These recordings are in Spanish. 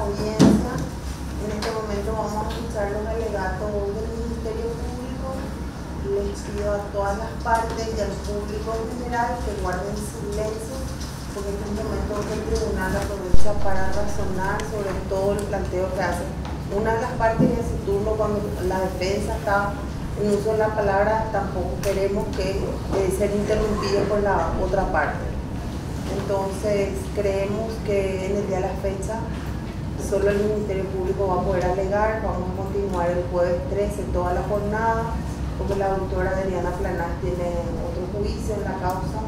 audiencia. En este momento vamos a escuchar los alegatos del Ministerio Público. Les pido a todas las partes y al público en general que guarden silencio, porque en este momento el tribunal aprovecha para razonar sobre todo el planteo que hace. Una de las partes en ese turno, cuando la defensa está en uso de la palabra, tampoco queremos que eh, ser por la otra parte. Entonces, creemos que en el día de la fecha solo el Ministerio Público va a poder alegar, vamos a continuar el jueves 13 toda la jornada, porque la doctora Adriana Planás tiene otro juicio en la causa.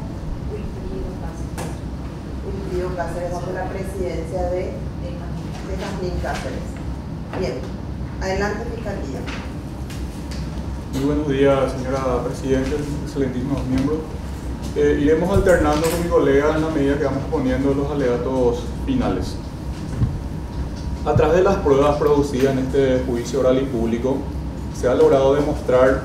Wilfrido Cáceres bajo la presidencia de, de Jasmine Cáceres. Bien, adelante Fiscalía. Muy buenos días, señora Presidenta, excelentísimos miembros. Eh, iremos alternando con mi colega en la medida que vamos poniendo los alegatos finales. A través de las pruebas producidas en este juicio oral y público, se ha logrado demostrar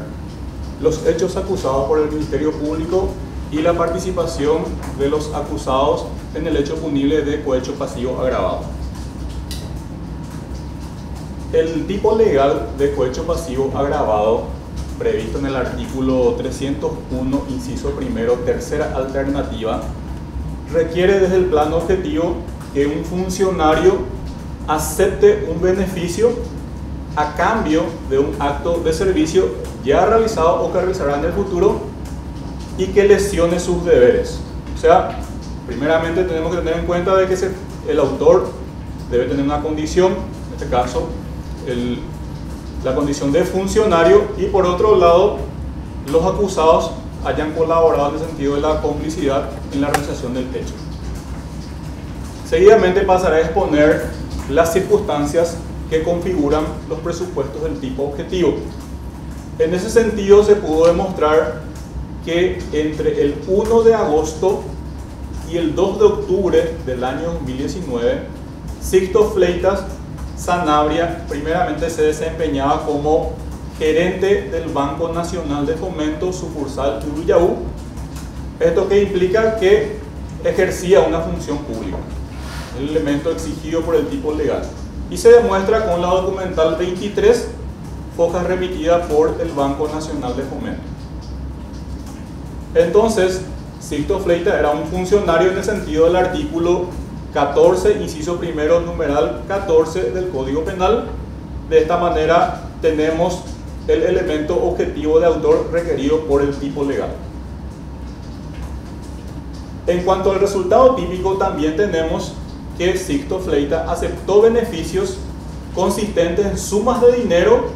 los hechos acusados por el Ministerio Público y la participación de los acusados en el hecho punible de cohecho pasivo agravado. El tipo legal de cohecho pasivo agravado previsto en el artículo 301, inciso primero, tercera alternativa, requiere desde el plano objetivo que un funcionario acepte un beneficio a cambio de un acto de servicio ya realizado o que realizará en el futuro y que lesione sus deberes. O sea, primeramente tenemos que tener en cuenta de que el autor debe tener una condición, en este caso, el la condición de funcionario y por otro lado los acusados hayan colaborado en el sentido de la complicidad en la realización del hecho. Seguidamente pasaré a exponer las circunstancias que configuran los presupuestos del tipo objetivo. En ese sentido se pudo demostrar que entre el 1 de agosto y el 2 de octubre del año 2019, Sixto Fleitas Sanabria primeramente se desempeñaba como gerente del Banco Nacional de Fomento sucursal Uruyaú, esto que implica que ejercía una función pública, el elemento exigido por el tipo legal. Y se demuestra con la documental 23, foja remitida por el Banco Nacional de Fomento. Entonces, Sixto Fleita era un funcionario en el sentido del artículo 14, inciso primero, numeral 14 del Código Penal. De esta manera tenemos el elemento objetivo de autor requerido por el tipo legal. En cuanto al resultado típico, también tenemos que Sixto Fleita aceptó beneficios consistentes en sumas de dinero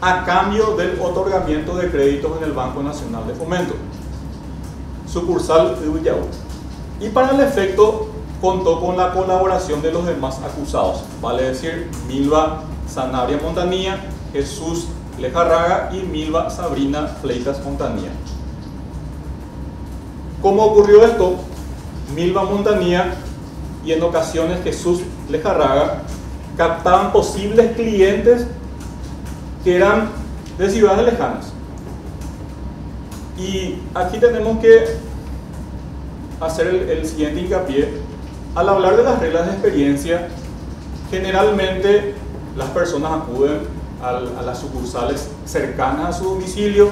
a cambio del otorgamiento de créditos en el Banco Nacional de Fomento, sucursal de Uyau. Y para el efecto contó con la colaboración de los demás acusados, vale decir Milva Sanabria Montanía, Jesús Lejarraga y Milva Sabrina Fleitas Montanía. ¿Cómo ocurrió esto? Milva Montanía y en ocasiones Jesús Lejarraga captaban posibles clientes que eran de ciudades lejanas. Y aquí tenemos que hacer el, el siguiente hincapié al hablar de las reglas de experiencia, generalmente las personas acuden a las sucursales cercanas a su domicilio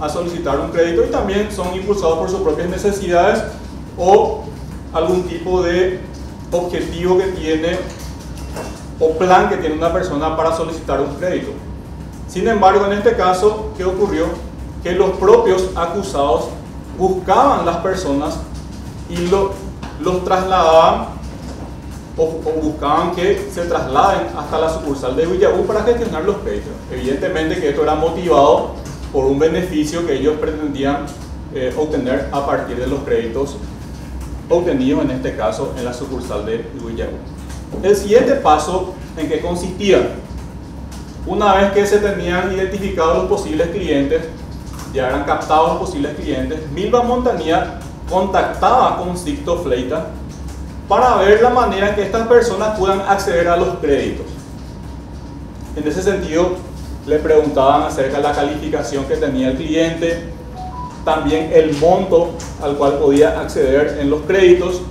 a solicitar un crédito y también son impulsados por sus propias necesidades o algún tipo de objetivo que tiene o plan que tiene una persona para solicitar un crédito. Sin embargo, en este caso, ¿qué ocurrió? Que los propios acusados buscaban las personas y lo los trasladaban o, buscaban que se trasladen hasta la sucursal de Villabú para gestionar los créditos. Evidentemente que esto era motivado por un beneficio que ellos pretendían eh, obtener a partir de los créditos obtenidos en este caso en la sucursal de Villabú. El siguiente paso en qué consistía, una vez que se tenían identificados los posibles clientes, ya eran captados los posibles clientes, Milva Montanía contactaba con Sixto Fleita para ver la manera en que estas personas puedan acceder a los créditos. En ese sentido, le preguntaban acerca de la calificación que tenía el cliente, también el monto al cual podía acceder en los créditos,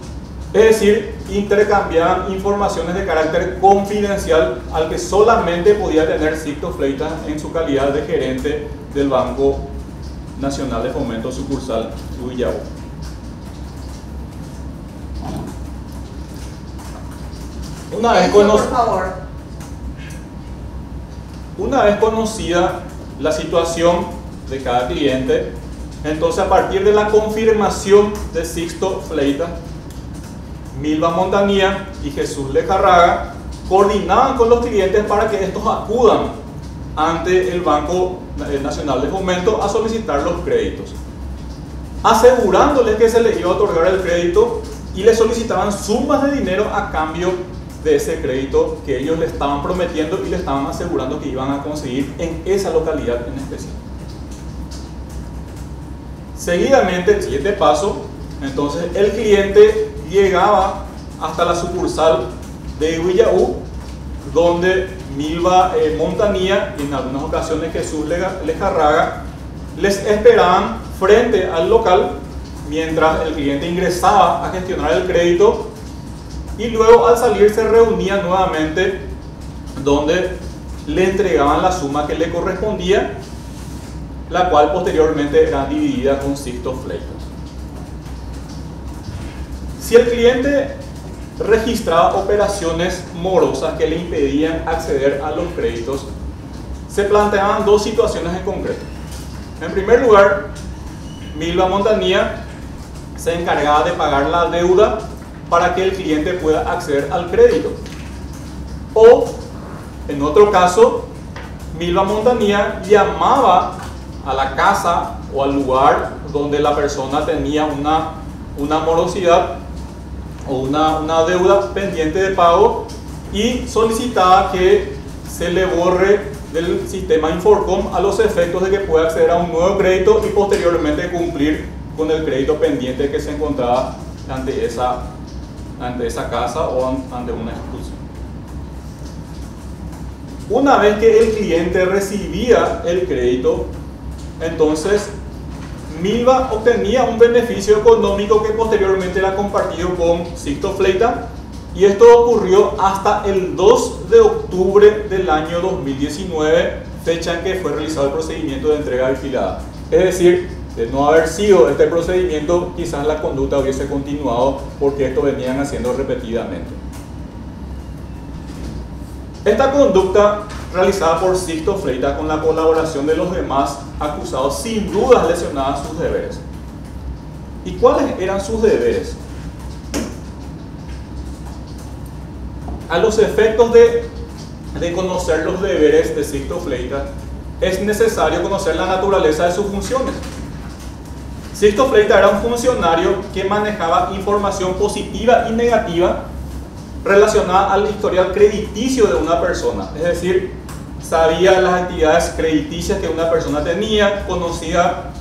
es decir, intercambiaban informaciones de carácter confidencial al que solamente podía tener Sixto Fleitas en su calidad de gerente del Banco Nacional de Fomento Sucursal Uyabo. Una vez, una vez conocida la situación de cada cliente, entonces a partir de la confirmación de Sixto Fleita, Milva Montanía y Jesús Lejarraga coordinaban con los clientes para que estos acudan ante el Banco Nacional de Fomento a solicitar los créditos, asegurándoles que se les iba a otorgar el crédito y les solicitaban sumas de dinero a cambio de ese crédito que ellos le estaban prometiendo y le estaban asegurando que iban a conseguir en esa localidad en especial. Seguidamente, el siguiente paso, entonces el cliente llegaba hasta la sucursal de Villaú, donde Milva eh, Montanía y en algunas ocasiones Jesús Lejarraga les esperaban frente al local mientras el cliente ingresaba a gestionar el crédito y luego al salir se reunía nuevamente donde le entregaban la suma que le correspondía, la cual posteriormente era dividida con Sixto Fleitas. Si el cliente registraba operaciones morosas que le impedían acceder a los créditos, se planteaban dos situaciones en concreto. En primer lugar, Milva Montanía se encargaba de pagar la deuda para que el cliente pueda acceder al crédito. O, en otro caso, Milva Montanía llamaba a la casa o al lugar donde la persona tenía una, una morosidad o una, una deuda pendiente de pago y solicitaba que se le borre del sistema Inforcom a los efectos de que pueda acceder a un nuevo crédito y posteriormente cumplir con el crédito pendiente que se encontraba ante esa, ante esa casa o ante una exclusión. Una vez que el cliente recibía el crédito, entonces Milva obtenía un beneficio económico que posteriormente era compartido con Sixto Fleita y esto ocurrió hasta el 2 de octubre del año 2019, fecha en que fue realizado el procedimiento de entrega alquilada. Es decir, de no haber sido este procedimiento, quizás la conducta hubiese continuado porque esto venían haciendo repetidamente. Esta conducta realizada por Sixto Fleita con la colaboración de los demás acusados sin dudas lesionaba sus deberes. ¿Y cuáles eran sus deberes? A los efectos de, de conocer los deberes de Sixto Fleita, es necesario conocer la naturaleza de sus funciones. Sixto Fleita era un funcionario que manejaba información positiva y negativa relacionada al historial crediticio de una persona. Es decir, sabía las actividades crediticias que una persona tenía, conocía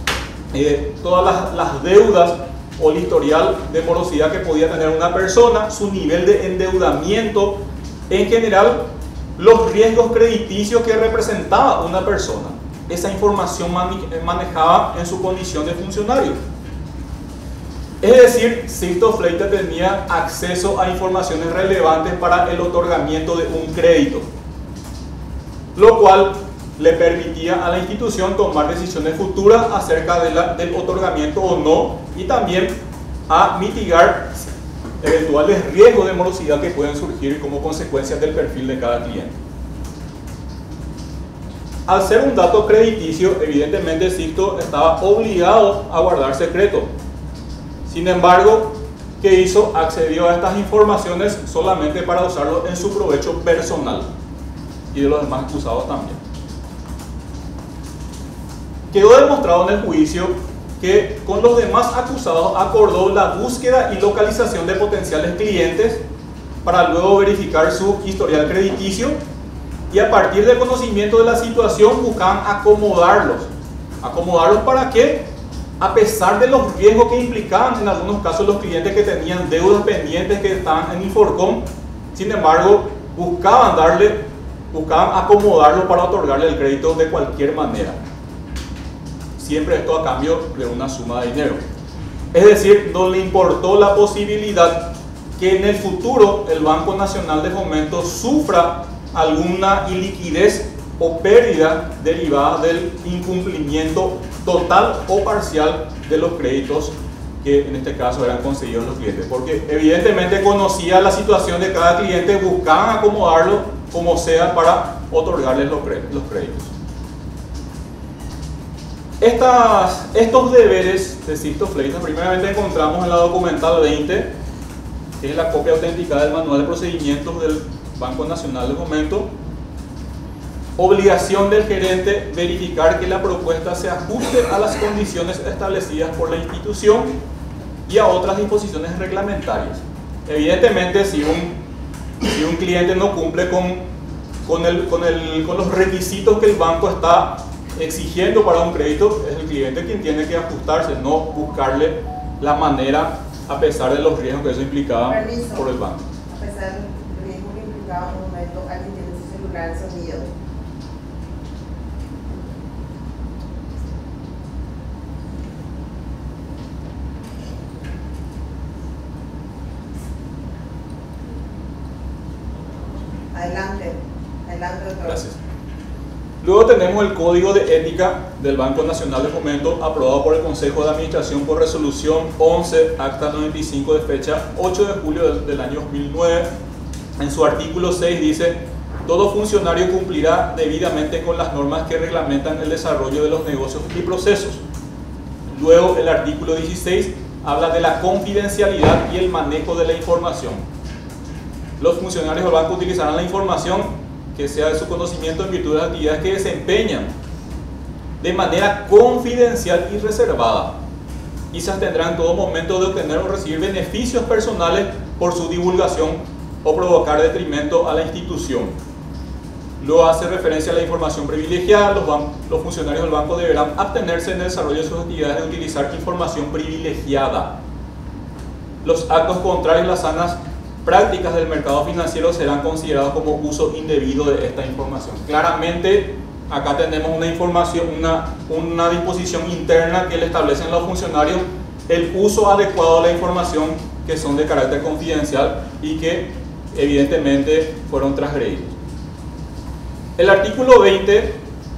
eh, todas las, las, deudas o el historial de morosidad que podía tener una persona, su nivel de endeudamiento, en general los riesgos crediticios que representaba una persona. Esa información manejaba en su condición de funcionario. Es decir, Sixto Fleita tenía acceso a informaciones relevantes para el otorgamiento de un crédito, lo cual le permitía a la institución tomar decisiones futuras acerca del otorgamiento o no y también a mitigar eventuales riesgos de morosidad que pueden surgir como consecuencia del perfil de cada cliente. Al ser un dato crediticio, evidentemente Sixto estaba obligado a guardar secreto, sin embargo, ¿qué hizo? Accedió a estas informaciones solamente para usarlo en su provecho personal y de los demás acusados también. Quedó demostrado en el juicio que con los demás acusados acordó la búsqueda y localización de potenciales clientes para luego verificar su historial crediticio y a partir del conocimiento de la situación buscaban acomodarlos. ¿Acomodarlos para qué? A pesar de los riesgos que implicaban en algunos casos los clientes que tenían deudas pendientes que estaban en Inforcom, sin embargo, buscaban darle, buscaban acomodarlo para otorgarle el crédito de cualquier manera. Siempre esto a cambio de una suma de dinero. Es decir, no le importó la posibilidad que en el futuro el Banco Nacional de Fomento sufra alguna iliquidez o pérdida derivada del incumplimiento total o parcial de los créditos que en este caso eran conseguidos los clientes. Porque evidentemente conocía la situación de cada cliente, buscaban acomodarlo como sea para otorgarles los créditos. Estos deberes de Sisto Fleitas primeramente encontramos en la documental 20, que es la copia auténtica del manual de procedimientos del Banco Nacional de Fomento. Obligación del gerente verificar que la propuesta se ajuste a las condiciones establecidas por la institución y a otras disposiciones reglamentarias. Evidentemente, si un, si un cliente no cumple con, con, el, con, el, con los requisitos que el banco está exigiendo para un crédito, es el cliente quien tiene que ajustarse, no buscarle la manera a pesar de los riesgos que eso implicaba por el banco. A pesar del riesgo que implicaba un momento alguien tiene su celular encendido. Adelante, adelante doctor. Gracias. Luego tenemos el Código de Ética del Banco Nacional de Fomento aprobado por el Consejo de Administración por resolución 11, acta 95 de fecha 8 de julio del, año 2009. En su artículo 6 dice, todo funcionario cumplirá debidamente con las normas que reglamentan el desarrollo de los negocios y procesos. Luego el artículo 16 habla de la confidencialidad y el manejo de la información. Los funcionarios del banco utilizarán la información que sea de su conocimiento en virtud de las actividades que desempeñan de manera confidencial y reservada y se abstendrán en todo momento de obtener o recibir beneficios personales por su divulgación o provocar detrimento a la institución. Luego hace referencia a la información privilegiada, los, los funcionarios del banco deberán abstenerse en el desarrollo de sus actividades de utilizar información privilegiada. Los actos contrarios a las sanas prácticas del mercado financiero serán considerados como uso indebido de esta información. Claramente, acá tenemos una información, una, disposición interna que le establecen los funcionarios el uso adecuado de la información que son de carácter confidencial y que evidentemente fueron transgredidos. El artículo 20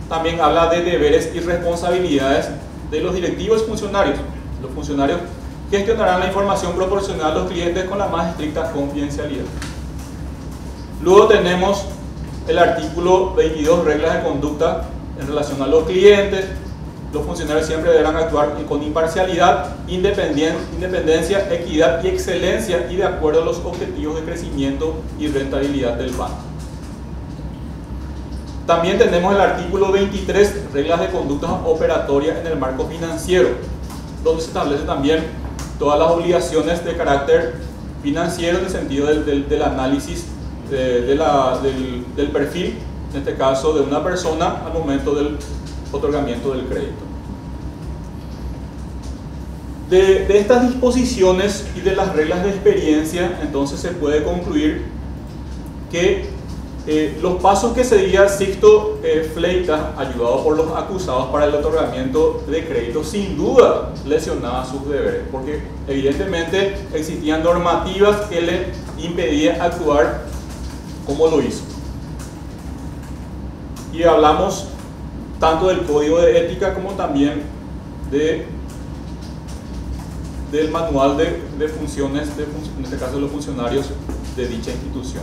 también habla de deberes y responsabilidades de los directivos funcionarios. Los funcionarios gestionarán la información proporcional a los clientes con la más estricta confidencialidad. Luego tenemos el artículo 22, reglas de conducta en relación a los clientes. Los funcionarios siempre deberán actuar con imparcialidad, independencia, equidad y excelencia y de acuerdo a los objetivos de crecimiento y rentabilidad del banco. También tenemos el artículo 23, reglas de conducta operatoria en el marco financiero, donde se establece también todas las obligaciones de carácter financiero en el sentido del, análisis del, perfil, en este caso de una persona al momento del otorgamiento del crédito. De, estas disposiciones y de las reglas de experiencia, entonces se puede concluir que eh, los pasos que seguía Sixto eh, Fleita, ayudado por los acusados para el otorgamiento de crédito, sin duda lesionaba sus deberes, porque evidentemente existían normativas que le impedían actuar como lo hizo. Y hablamos tanto del código de ética como también de, del manual de, de funciones, de, en este caso de los funcionarios de dicha institución.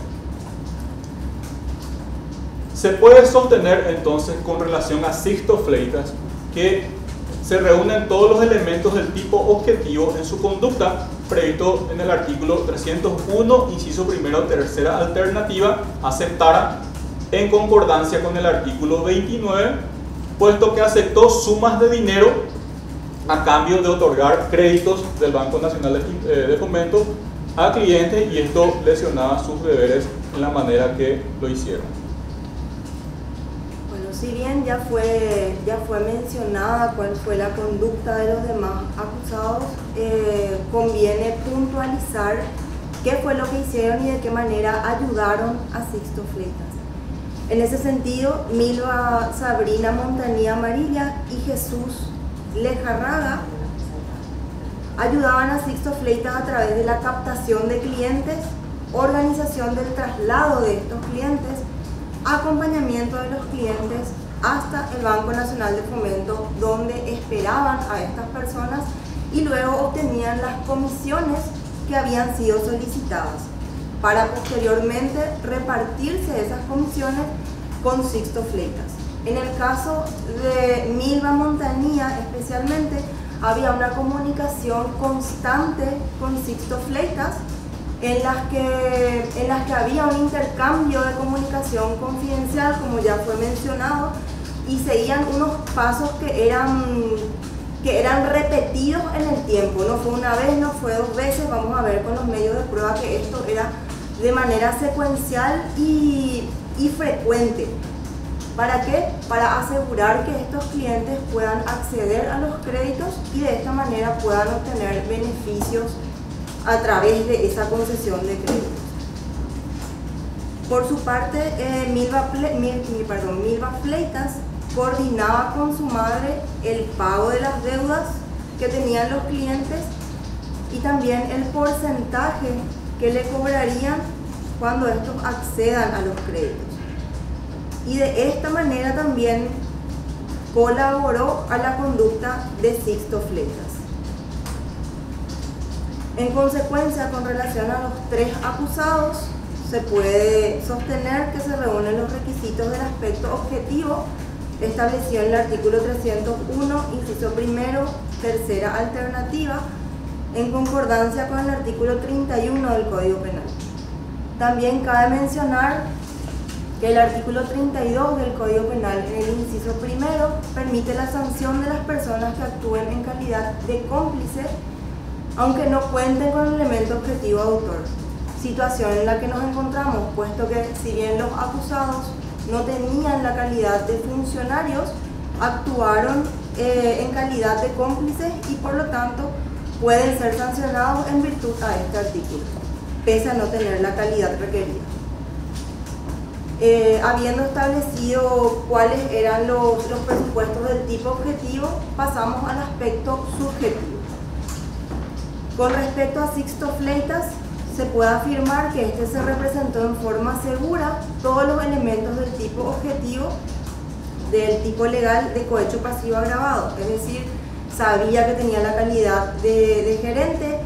Se puede sostener entonces con relación a Sixto Fleitas que se reúnen todos los elementos del tipo objetivo en su conducta previsto en el artículo 301, inciso primero, tercera alternativa, aceptara en concordancia con el artículo 29, puesto que aceptó sumas de dinero a cambio de otorgar créditos del Banco Nacional de eh, Fomento a clientes y esto lesionaba sus deberes en la manera que lo hicieron si bien ya fue, ya fue mencionada cuál fue la conducta de los demás acusados, eh, conviene puntualizar qué fue lo que hicieron y de qué manera ayudaron a Sixto Fletas. En ese sentido, Milva Sabrina Montanía Amarilla y Jesús Lejarraga ayudaban a Sixto Fleitas a través de la captación de clientes, organización del traslado de estos clientes, acompañamiento de los clientes hasta el Banco Nacional de Fomento, donde esperaban a estas personas y luego obtenían las comisiones que habían sido solicitadas para posteriormente repartirse esas comisiones con Sixto Fleitas. En el caso de Milva Montanía especialmente, había una comunicación constante con Sixto Fleitas en las, que, en las que había un intercambio de comunicación confidencial, como ya fue mencionado, y seguían unos pasos que eran, que eran repetidos en el tiempo. No fue una vez, no fue dos veces, vamos a ver con los medios de prueba que esto era de manera secuencial y, y frecuente. ¿Para qué? Para asegurar que estos clientes puedan acceder a los créditos y de esta manera puedan obtener beneficios a través de esa concesión de créditos. Por su parte, eh, Milva, perdón, Milva Fleitas coordinaba con su madre el pago de las deudas que tenían los clientes y también el porcentaje que le cobrarían cuando estos accedan a los créditos. Y de esta manera también colaboró a la conducta de Sixto Fleitas. En consecuencia, con relación a los tres acusados, se puede sostener que se reúnen los requisitos del aspecto objetivo establecido en el artículo 301, inciso primero, tercera alternativa, en concordancia con el artículo 31 del Código Penal. También cabe mencionar que el artículo 32 del Código Penal, en el inciso primero, permite la sanción de las personas que actúen en calidad de cómplice, aunque no cuenten con el elemento objetivo autor. Situación en la que nos encontramos, puesto que si bien los acusados no tenían la calidad de funcionarios, actuaron eh, en calidad de cómplices y por lo tanto pueden ser sancionados en virtud a este artículo, pese a no tener la calidad requerida. Eh, habiendo establecido cuáles eran los, los presupuestos del tipo objetivo, pasamos al aspecto subjetivo. Con respecto a Sixto Fleitas, se puede afirmar que este se representó en forma segura todos los elementos del tipo objetivo del tipo legal de cohecho pasivo agravado, es decir, sabía que tenía la calidad de, de gerente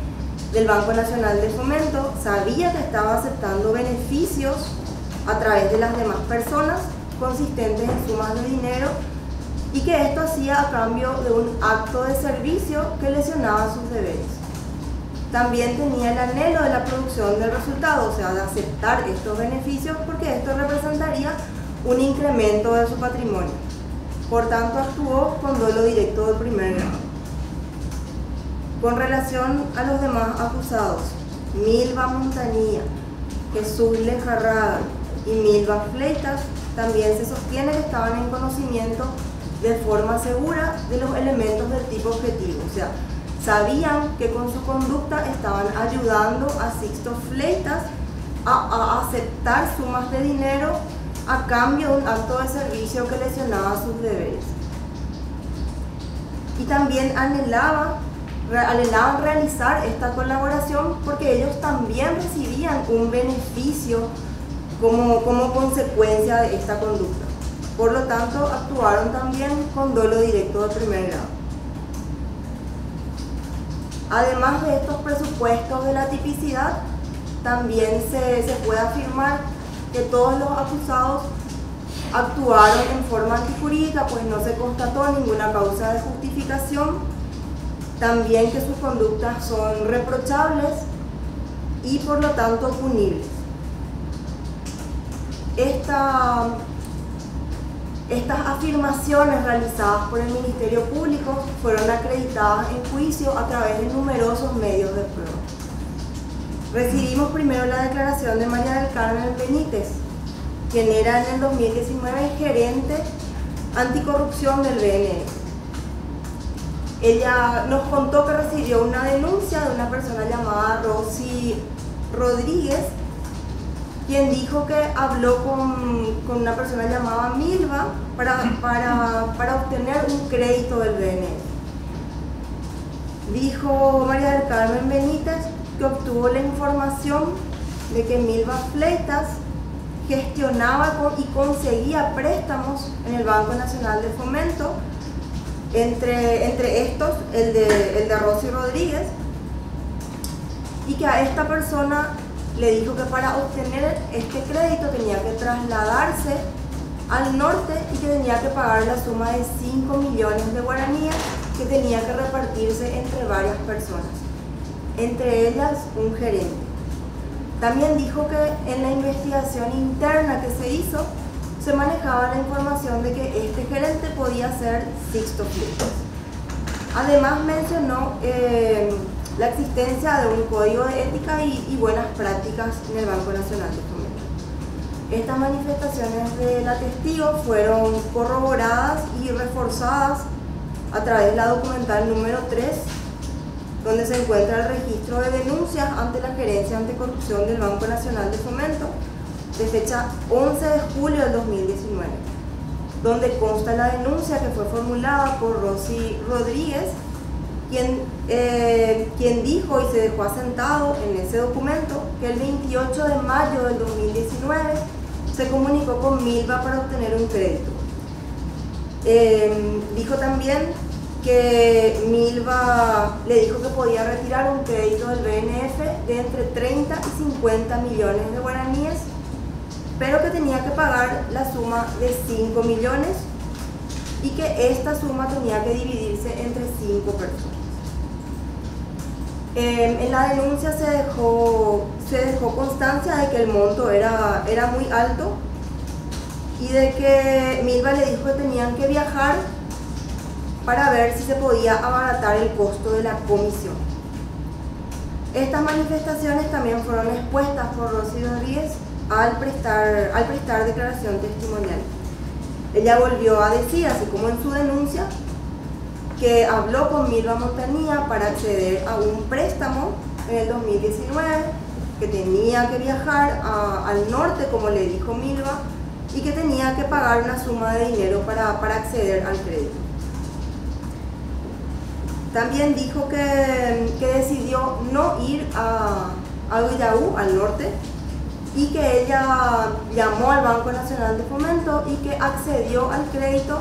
del Banco Nacional de Fomento, sabía que estaba aceptando beneficios a través de las demás personas consistentes en sumas de dinero y que esto hacía a cambio de un acto de servicio que lesionaba sus deberes. También tenía el anhelo de la producción del resultado, o sea, de aceptar estos beneficios porque esto representaría un incremento de su patrimonio. Por tanto, actuó con duelo directo de primer grado. Con relación a los demás acusados, Milva Montanía, Jesús Lejarraga, y Milva Fleitas también se sostiene que estaban en conocimiento de forma segura de los elementos del tipo objetivo, o sea, sabían que con su conducta estaban ayudando a Sixto Fleitas a, aceptar sumas de dinero a cambio de un acto de servicio que lesionaba sus deberes. Y también anhelaba, anhelaban realizar esta colaboración porque ellos también recibían un beneficio como, como consecuencia de esta conducta. Por lo tanto, actuaron también con dolo directo de primer grado. Además de estos presupuestos de la tipicidad, también se, se, puede afirmar que todos los acusados actuaron en forma antijurídica, pues no se constató ninguna causa de justificación, también que sus conductas son reprochables y por lo tanto punibles estas afirmaciones realizadas por el Ministerio Público fueron acreditadas en juicio a través de numerosos medios de prueba. Recibimos primero la declaración de María del Carmen Benítez, quien era en el 2019 gerente anticorrupción del BNE. Ella nos contó que recibió una denuncia de una persona llamada Rosy Rodríguez, quien dijo que habló con, una persona llamada Milva para, para, obtener un crédito del BNE. Dijo María del Carmen Benítez que obtuvo la información de que Milva Fleitas gestionaba y conseguía préstamos en el Banco Nacional de Fomento, entre, entre estos el de, el de Rosy Rodríguez, y que a esta persona le dijo que para obtener este crédito tenía que trasladarse al norte y que tenía que pagar la suma de 5 millones de guaraníes que tenía que repartirse entre varias personas, entre ellas un gerente. También dijo que en la investigación interna que se hizo se manejaba la información de que este gerente podía ser Sixto Flippers. Además mencionó eh, la existencia de un código de ética y, buenas prácticas en el Banco Nacional de Fomento. Estas manifestaciones de la testigo fueron corroboradas y reforzadas a través de la documental número 3 donde se encuentra el registro de denuncias ante la Gerencia Anticorrupción del Banco Nacional de Fomento de fecha 11 de julio del 2019, donde consta la denuncia que fue formulada por Rosy Rodríguez, quien, eh, quien dijo y se dejó asentado en ese documento que el 28 de mayo del 2019 se comunicó con Milva para obtener un crédito. Eh, dijo también que Milva le dijo que podía retirar un crédito del BNF de entre 30 y 50 millones de guaraníes, pero que tenía que pagar la suma de 5 millones y que esta suma tenía que dividirse entre 5 personas. Em, en la denuncia se dejó, se dejó constancia de que el monto era, era muy alto y de que Milva le dijo que tenían que viajar para ver si se podía abaratar el costo de la comisión. Estas manifestaciones también fueron expuestas por Rosy Rodríguez al prestar, al prestar declaración testimonial. Ella volvió a decir, así como en su denuncia, que habló con Milva Montanía para acceder a un préstamo en el 2019, que tenía que viajar al norte, como le dijo Milva, y que tenía que pagar una suma de dinero para, para acceder al crédito. También dijo que, decidió no ir a, a al norte, y que ella llamó al Banco Nacional de Fomento y que accedió al crédito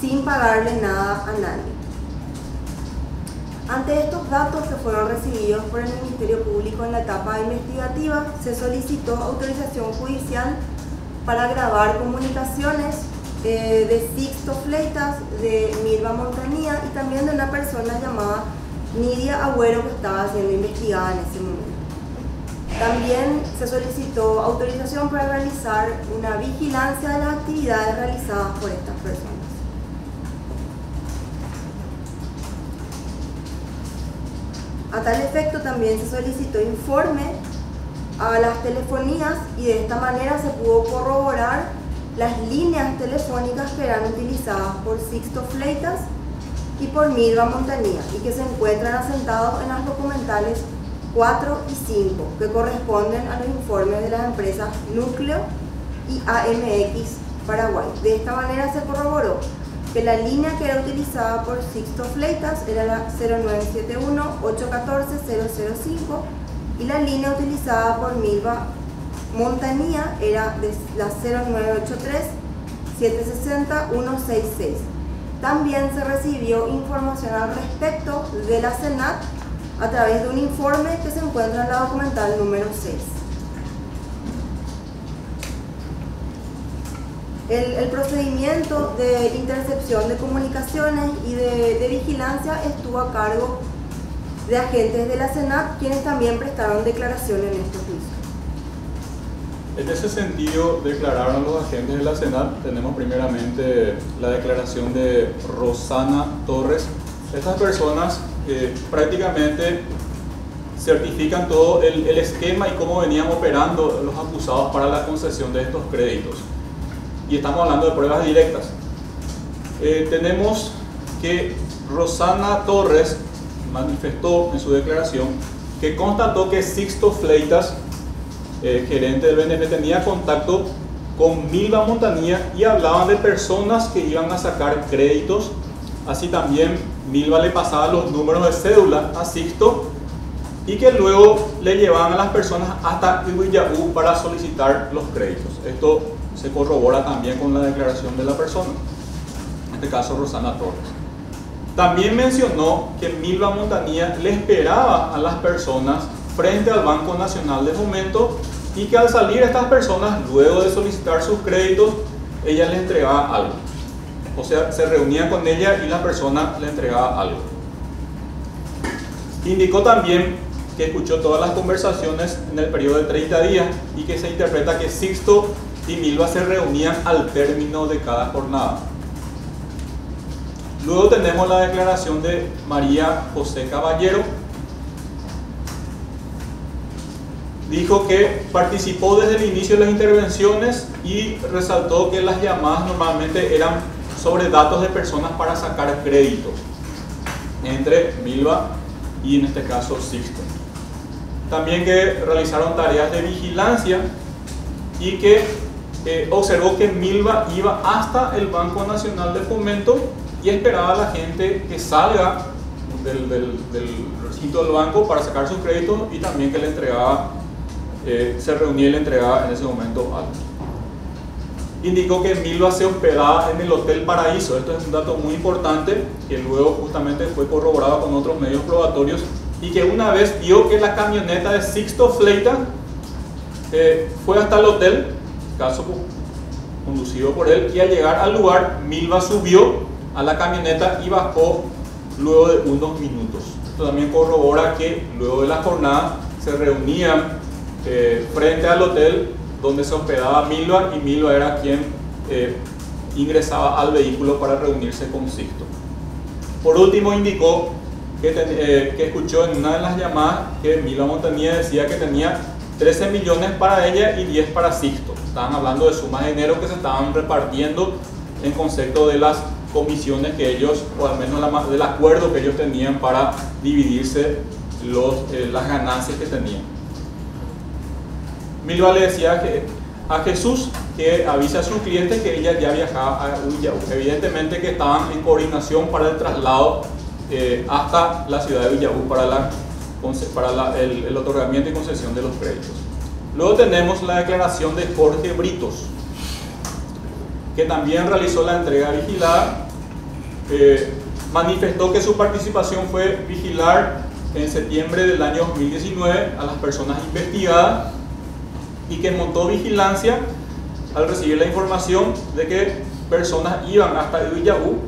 sin pagarle nada a nadie. Ante estos datos que fueron recibidos por el Ministerio Público en la etapa investigativa, se solicitó autorización judicial para grabar comunicaciones eh, de Sixto Fleitas, de Milva Montanía y también de una persona llamada Nidia Agüero que estaba siendo investigada en ese momento. También se solicitó autorización para realizar una vigilancia de las actividades realizadas por estas personas. A tal efecto también se solicitó informe a las telefonías y de esta manera se pudo corroborar las líneas telefónicas que eran utilizadas por Sixto Fleitas y por Milva Montanía y que se encuentran asentados en las documentales 4 y 5 que corresponden a los informes de las empresas Núcleo y AMX Paraguay. De esta manera se corroboró que la línea que era utilizada por Sixto Fleitas era la 0971-814-005 y la línea utilizada por Milva Montanía era de la 0983-760-166. También se recibió información al respecto de la Senat a través de un informe que se encuentra en la documental número 6. El, procedimiento de intercepción de comunicaciones y de, de vigilancia estuvo a cargo de agentes de la Senat, quienes también prestaron declaración en este juicio. En ese sentido, declararon los agentes de la Senat, tenemos primeramente la declaración de Rosana Torres. Estas personas eh, prácticamente certifican todo el, esquema y cómo venían operando los acusados para la concesión de estos créditos. Y estamos hablando de pruebas directas. Eh, tenemos que Rosana Torres manifestó en su declaración que constató que Sixto Fleitas eh, gerente del BNF, tenía contacto con Milva Montanía y hablaban de personas que iban a sacar créditos Así también Milva le pasaba los números de cédula a Sixto y que luego le llevaban a las personas hasta Iwiyaú para solicitar los créditos. Esto se corrobora también con la declaración de la persona, en este caso Rosana Torres. También mencionó que Milva Montanía le esperaba a las personas frente al Banco Nacional de Fomento y que al salir estas personas, luego de solicitar sus créditos, ella le entregaba algo. O sea, se reunía con ella y la persona le entregaba algo. Indicó también que escuchó todas las conversaciones en el periodo de 30 días y que se interpreta que Sixto y Milva se reunían al término de cada jornada. Luego tenemos la declaración de María José Caballero. Dijo que participó desde el inicio de las intervenciones y resaltó que las llamadas normalmente eran sobre datos de personas para sacar crédito entre Milva y en este caso Sixto. También que realizaron tareas de vigilancia y que eh, observó que Milva iba hasta el Banco Nacional de Fomento y esperaba a la gente que salga del, del, del recinto del banco para sacar sus créditos y también que le entregaba, eh, se reunía y le entregaba en ese momento algo. Indicó que Milva se hospedaba en el Hotel Paraíso. Esto es un dato muy importante que luego justamente fue corroborado con otros medios probatorios y que una vez vio que la camioneta de Sixto Fleita eh, fue hasta el hotel, caso conducido por él, y al llegar al lugar, Milva subió a la camioneta y bajó luego de unos minutos. Esto también corrobora que luego de la jornada se reunían eh, frente al hotel donde se hospedaba Milva y Milva era quien eh, ingresaba al vehículo para reunirse con Sixto. Por último indicó que, eh, escuchó en una de las llamadas que Milva Montanía decía que tenía 13 millones para ella y 10 para Sixto. Estaban hablando de sumas de dinero que se estaban repartiendo en concepto de las comisiones que ellos, o al menos la, del acuerdo que ellos tenían para dividirse los, eh, las ganancias que tenían. Milva le decía a Jesús que avisa a sus clientes que ella ya viajaba a Villaú. Evidentemente que estaban en coordinación para el traslado eh, hasta la ciudad de Villaú para, la, para la, el, el otorgamiento y concesión de los créditos. Luego tenemos la declaración de Jorge Britos, que también realizó la entrega vigilada eh, manifestó que su participación fue vigilar en septiembre del año 2019 a las personas investigadas y que montó vigilancia al recibir la información de que personas iban hasta Villaú,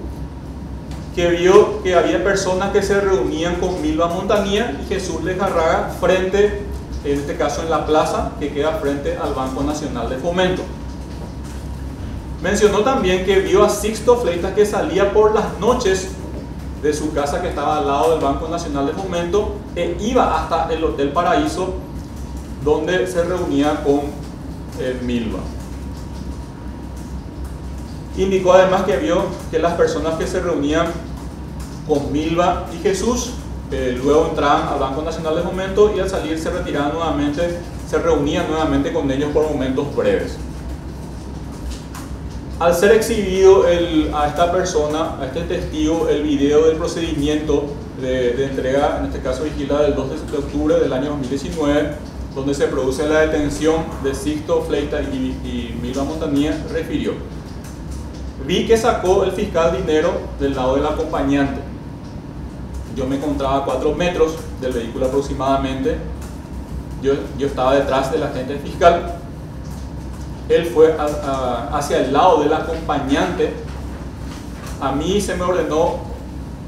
que vio que había personas que se reunían con Milva Montanía y Jesús Lejarraga frente, en este caso en la plaza que queda frente al Banco Nacional de Fomento. Mencionó también que vio a Sixto Fleitas que salía por las noches de su casa que estaba al lado del Banco Nacional de Fomento e iba hasta el Hotel Paraíso donde se reunía con eh, Milva. Indicó además que vio que las personas que se reunían con Milva y Jesús eh, luego entraban al Banco Nacional de Fomento y al salir se retiraban nuevamente, se reunían nuevamente con ellos por momentos breves al ser exhibido el, a esta persona, a este testigo, el video del procedimiento de, de, entrega, en este caso vigila del 2 de octubre del año 2019, donde se produce la detención de Sixto Fleita y, y Milva Montanía, refirió. Vi que sacó el fiscal dinero del lado del acompañante. Yo me encontraba a 4 metros del vehículo aproximadamente. Yo, yo estaba detrás del agente fiscal él fue hacia el lado del acompañante. A mí se me ordenó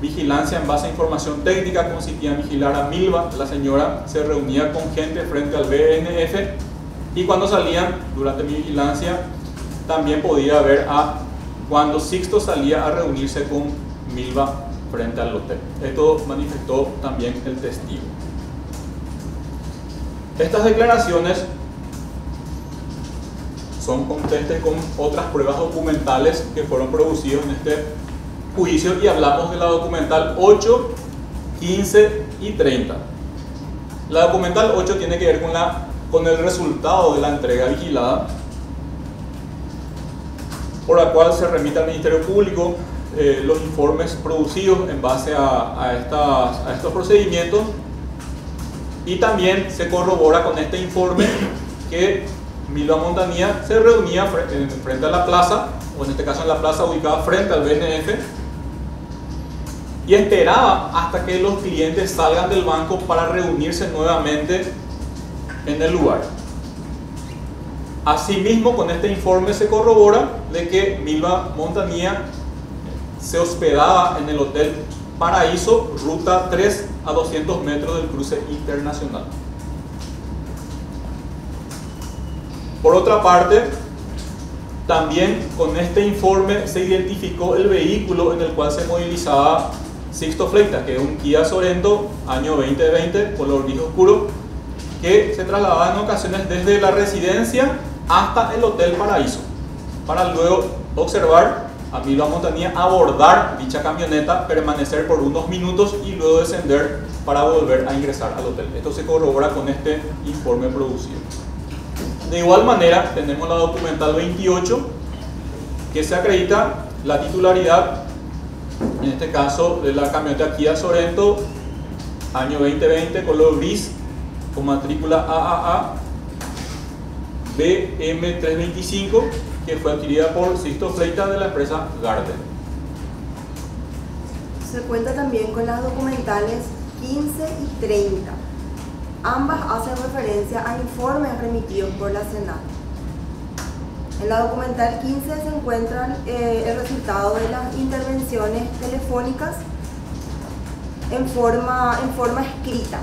vigilancia en base a información técnica, consistía en vigilar a Milva, la señora se reunía con gente frente al BNF y cuando salían durante mi vigilancia también podía ver a cuando Sixto salía a reunirse con Milva frente al hotel. Esto manifestó también el testigo. Estas declaraciones son contestes con otras pruebas documentales que fueron producidas en este juicio y hablamos de la documental 8, 15 y 30. La documental 8 tiene que ver con, la, con el resultado de la entrega vigilada, por la cual se remite al Ministerio Público eh, los informes producidos en base a, estas, a estos procedimientos y también se corrobora con este informe que Milva Montanía se reunía frente a la plaza, o en este caso en la plaza ubicada frente al BNF, y esperaba hasta que los clientes salgan del banco para reunirse nuevamente en el lugar. Asimismo, con este informe se corrobora de que Milva Montanía se hospedaba en el Hotel Paraíso, ruta 3 a 200 metros del cruce internacional. Por otra parte, también con este informe se identificó el vehículo en el cual se movilizaba Sixto Fleita, que es un Kia Sorento año 2020, color gris oscuro, que se trasladaba en ocasiones desde la residencia hasta el Hotel Paraíso, para luego observar a Milo Montanía abordar dicha camioneta, permanecer por unos minutos y luego descender para volver a ingresar al hotel. Esto se corrobora con este informe producido. De igual manera, tenemos la documental 28, que se acredita la titularidad, en este caso, de la camioneta Kia Sorento, año 2020, color gris, con matrícula AAA BM325, que fue adquirida por Sisto Fleita de la empresa Garden. Se cuenta también con las documentales 15 y 30 Ambas hacen referencia a informes remitidos por la Senat. En la documental 15 se encuentran eh, el resultado de las intervenciones telefónicas en forma, en forma escrita.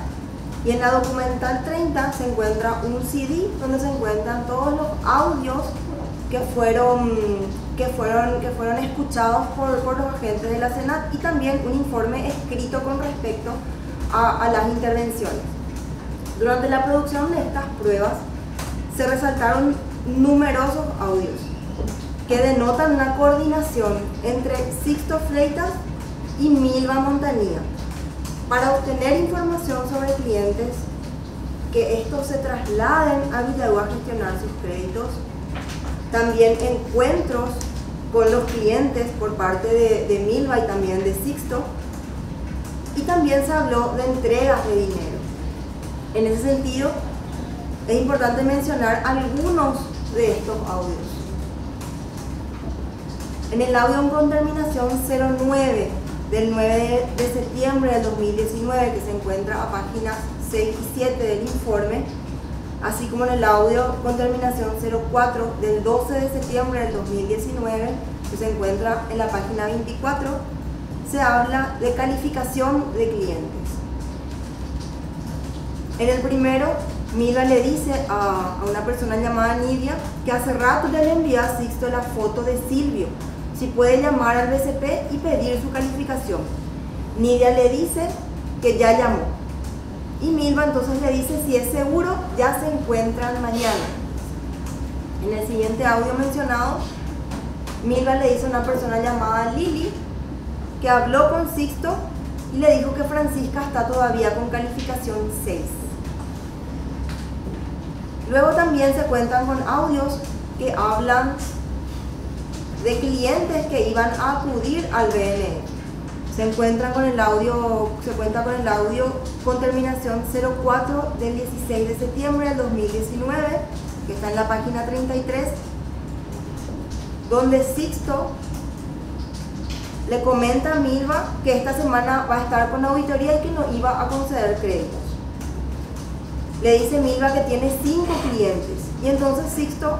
Y en la documental 30 se encuentra un CD donde se encuentran todos los audios que fueron, que fueron, que fueron escuchados por, por los agentes de la Senat y también un informe escrito con respecto a, a las intervenciones. Durante la producción de estas pruebas se resaltaron numerosos audios que denotan una coordinación entre Sixto Fleitas y Milva Montanía para obtener información sobre clientes, que estos se trasladen a Villagua a gestionar sus créditos, también encuentros con los clientes por parte de, de Milva y también de Sixto, y también se habló de entregas de dinero. En ese sentido, es importante mencionar algunos de estos audios. En el audio con terminación 09 del 9 de septiembre del 2019, que se encuentra a páginas 6 y 7 del informe, así como en el audio con terminación 04 del 12 de septiembre del 2019, que se encuentra en la página 24, se habla de calificación de clientes. En el primero, Mila le dice a, una persona llamada Nidia que hace rato ya le envía a Sixto la foto de Silvio, si puede llamar al BCP y pedir su calificación. Nidia le dice que ya llamó. Y Milva entonces le dice si es seguro, ya se encuentran mañana. En el siguiente audio mencionado, Milva le dice a una persona llamada Lili que habló con Sixto y le dijo que Francisca está todavía con calificación 6. Luego también se cuentan con audios que hablan de clientes que iban a acudir al BNE. Se encuentran con el audio, se cuenta con el audio con terminación 04 del 16 de septiembre del 2019, que está en la página 33, donde Sixto le comenta a Milva que esta semana va a estar con la auditoría y que no iba a conceder créditos le dice Milva que tiene cinco clientes y entonces Sixto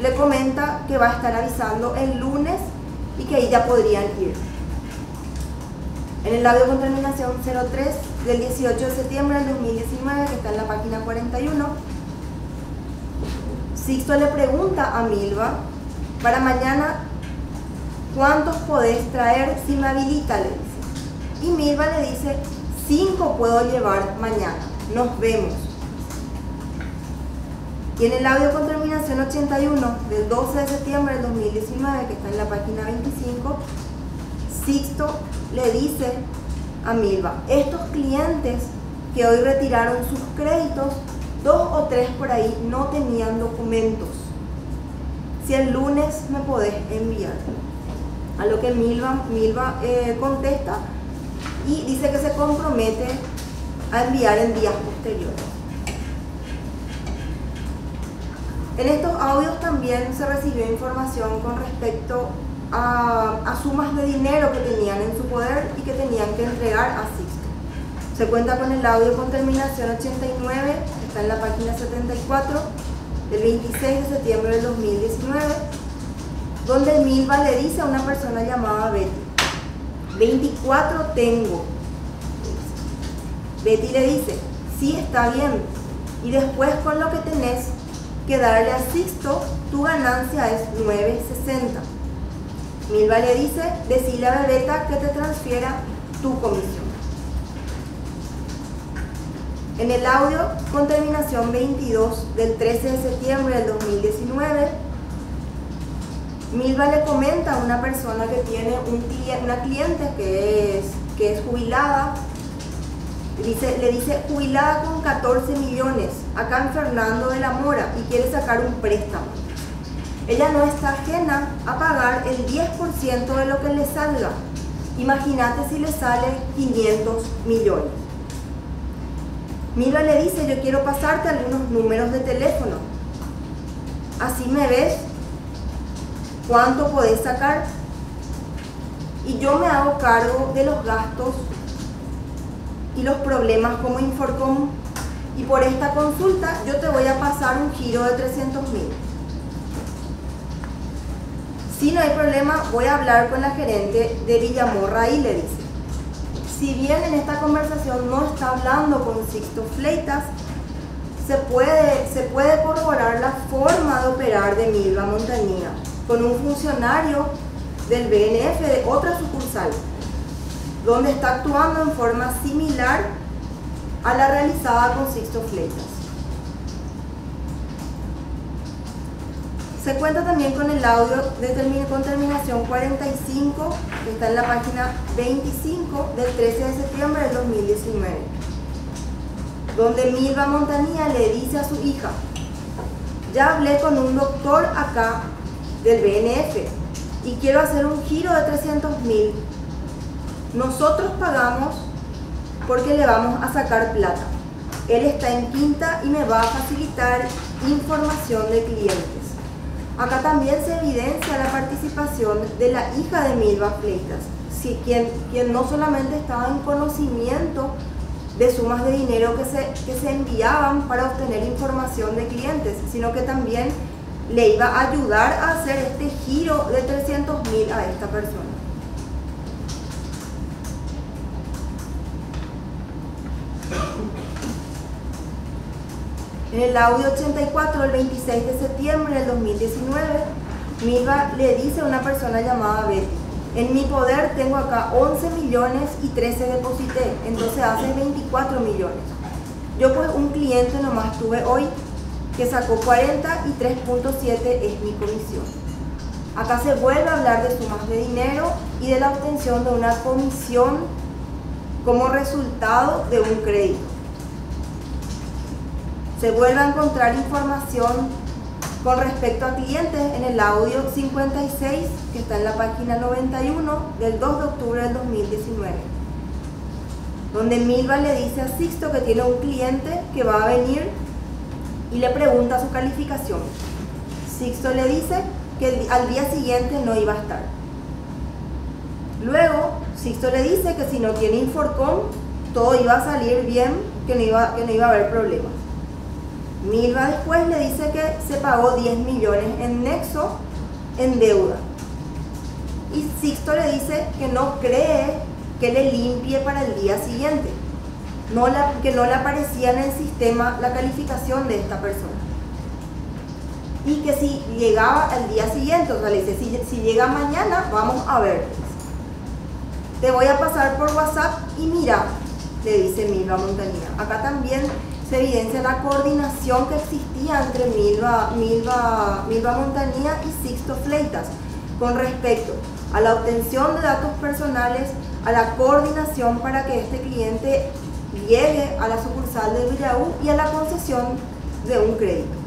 le comenta que va a estar avisando el lunes y que ahí ya podrían ir. En el audio con terminación 03 del 18 de septiembre del 2019, que está en la página 41, Sixto le pregunta a Milva, para mañana, ¿cuántos podés traer si me habilita? Le dice. Y Milva le dice, cinco puedo llevar mañana nos vemos. Y en el audio con terminación 81 del 12 de septiembre del 2019, que está en la página 25, Sixto le dice a Milva, estos clientes que hoy retiraron sus créditos, dos o tres por ahí no tenían documentos. Si el lunes me podés enviar. A lo que Milva, Milva eh, contesta y dice que se compromete a enviar en días posteriores. En estos audios también se recibió información con respecto a, sumas de dinero que tenían en su poder y que tenían que entregar a Sixto. Se cuenta con el audio con terminación 89, está en la página 74, del 26 de septiembre del 2019, donde Milva le dice a una persona llamada Betty, 24 tengo. Betty le dice, sí, está bien. Y después con lo que tenés que darle a Sixto, tu ganancia es 960. Milva le dice, decile a Bebeta que te transfiera tu comisión. En el audio con terminación 22 del 13 de septiembre del 2019, Milva le comenta a una persona que tiene una cliente que es, que es jubilada, dice, le dice jubilada con 14 millones, acá en Fernando de la Mora, y quiere sacar un préstamo. Ella no está ajena a pagar el 10% de lo que le salga. Imagínate si le sale 500 millones. Mira le dice, yo quiero pasarte algunos números de teléfono. Así me ves cuánto podés sacar. Y yo me hago cargo de los gastos y los problemas como Inforcom. Y por esta consulta yo te voy a pasar un giro de 300 mil. Si no hay problema, voy a hablar con la gerente de Villamorra y le dice, si bien en esta conversación no está hablando con Sixto Fleitas, se puede, se puede corroborar la forma de operar de Milva Montañía con un funcionario del BNF de otra sucursal, donde está actuando en forma similar a la realizada con Sixto Fleitas. Se cuenta también con el audio de con terminación 45, que está en la página 25 del 13 de septiembre del 2019, donde Milva Montanía le dice a su hija, ya hablé con un doctor acá del BNF y quiero hacer un giro de 300 mil. Nosotros pagamos porque le vamos a sacar plata. Él está en quinta y me va a facilitar información de clientes. Acá también se evidencia la participación de la hija de Milva Fleitas, quien, quien no solamente estaba en conocimiento de sumas de dinero que se, que se enviaban para obtener información de clientes, sino que también le iba a ayudar a hacer este giro de 300 mil a esta persona. En el audio 84 del 26 de septiembre del 2019, Milva le dice a una persona llamada Betty, en mi poder tengo acá 11 millones y 13 deposité, entonces hace 24 millones. Yo pues un cliente nomás tuve hoy que sacó 40 y 3.7 es mi comisión. Acá se vuelve a hablar de sumas de dinero y de la obtención de una comisión como resultado de un crédito se vuelve a encontrar información con respecto a clientes en el audio 56 que está en la página 91 del 2 de octubre del 2019 donde Milva le dice a Sixto que tiene un cliente que va a venir y le pregunta su calificación. Sixto le dice que al día siguiente no iba a estar. Luego, Sixto le dice que si no tiene Inforcom, todo iba a salir bien, que no iba, que no iba a haber problemas. Milva después le dice que se pagó 10 millones en Nexo en deuda. Y Sixto le dice que no cree que le limpie para el día siguiente. No que no le aparecía en el sistema la calificación de esta persona. Y que si llegaba al día siguiente, o sea, le dice, si, si llega mañana, vamos a ver. Te voy a pasar por WhatsApp y mira, le dice Milva Montañía. Acá también evidencia la coordinación que existía entre Milva, Milva, Milva Montanía y Sixto Fleitas con respecto a la obtención de datos personales, a la coordinación para que este cliente llegue a la sucursal de Villaú y a la concesión de un crédito.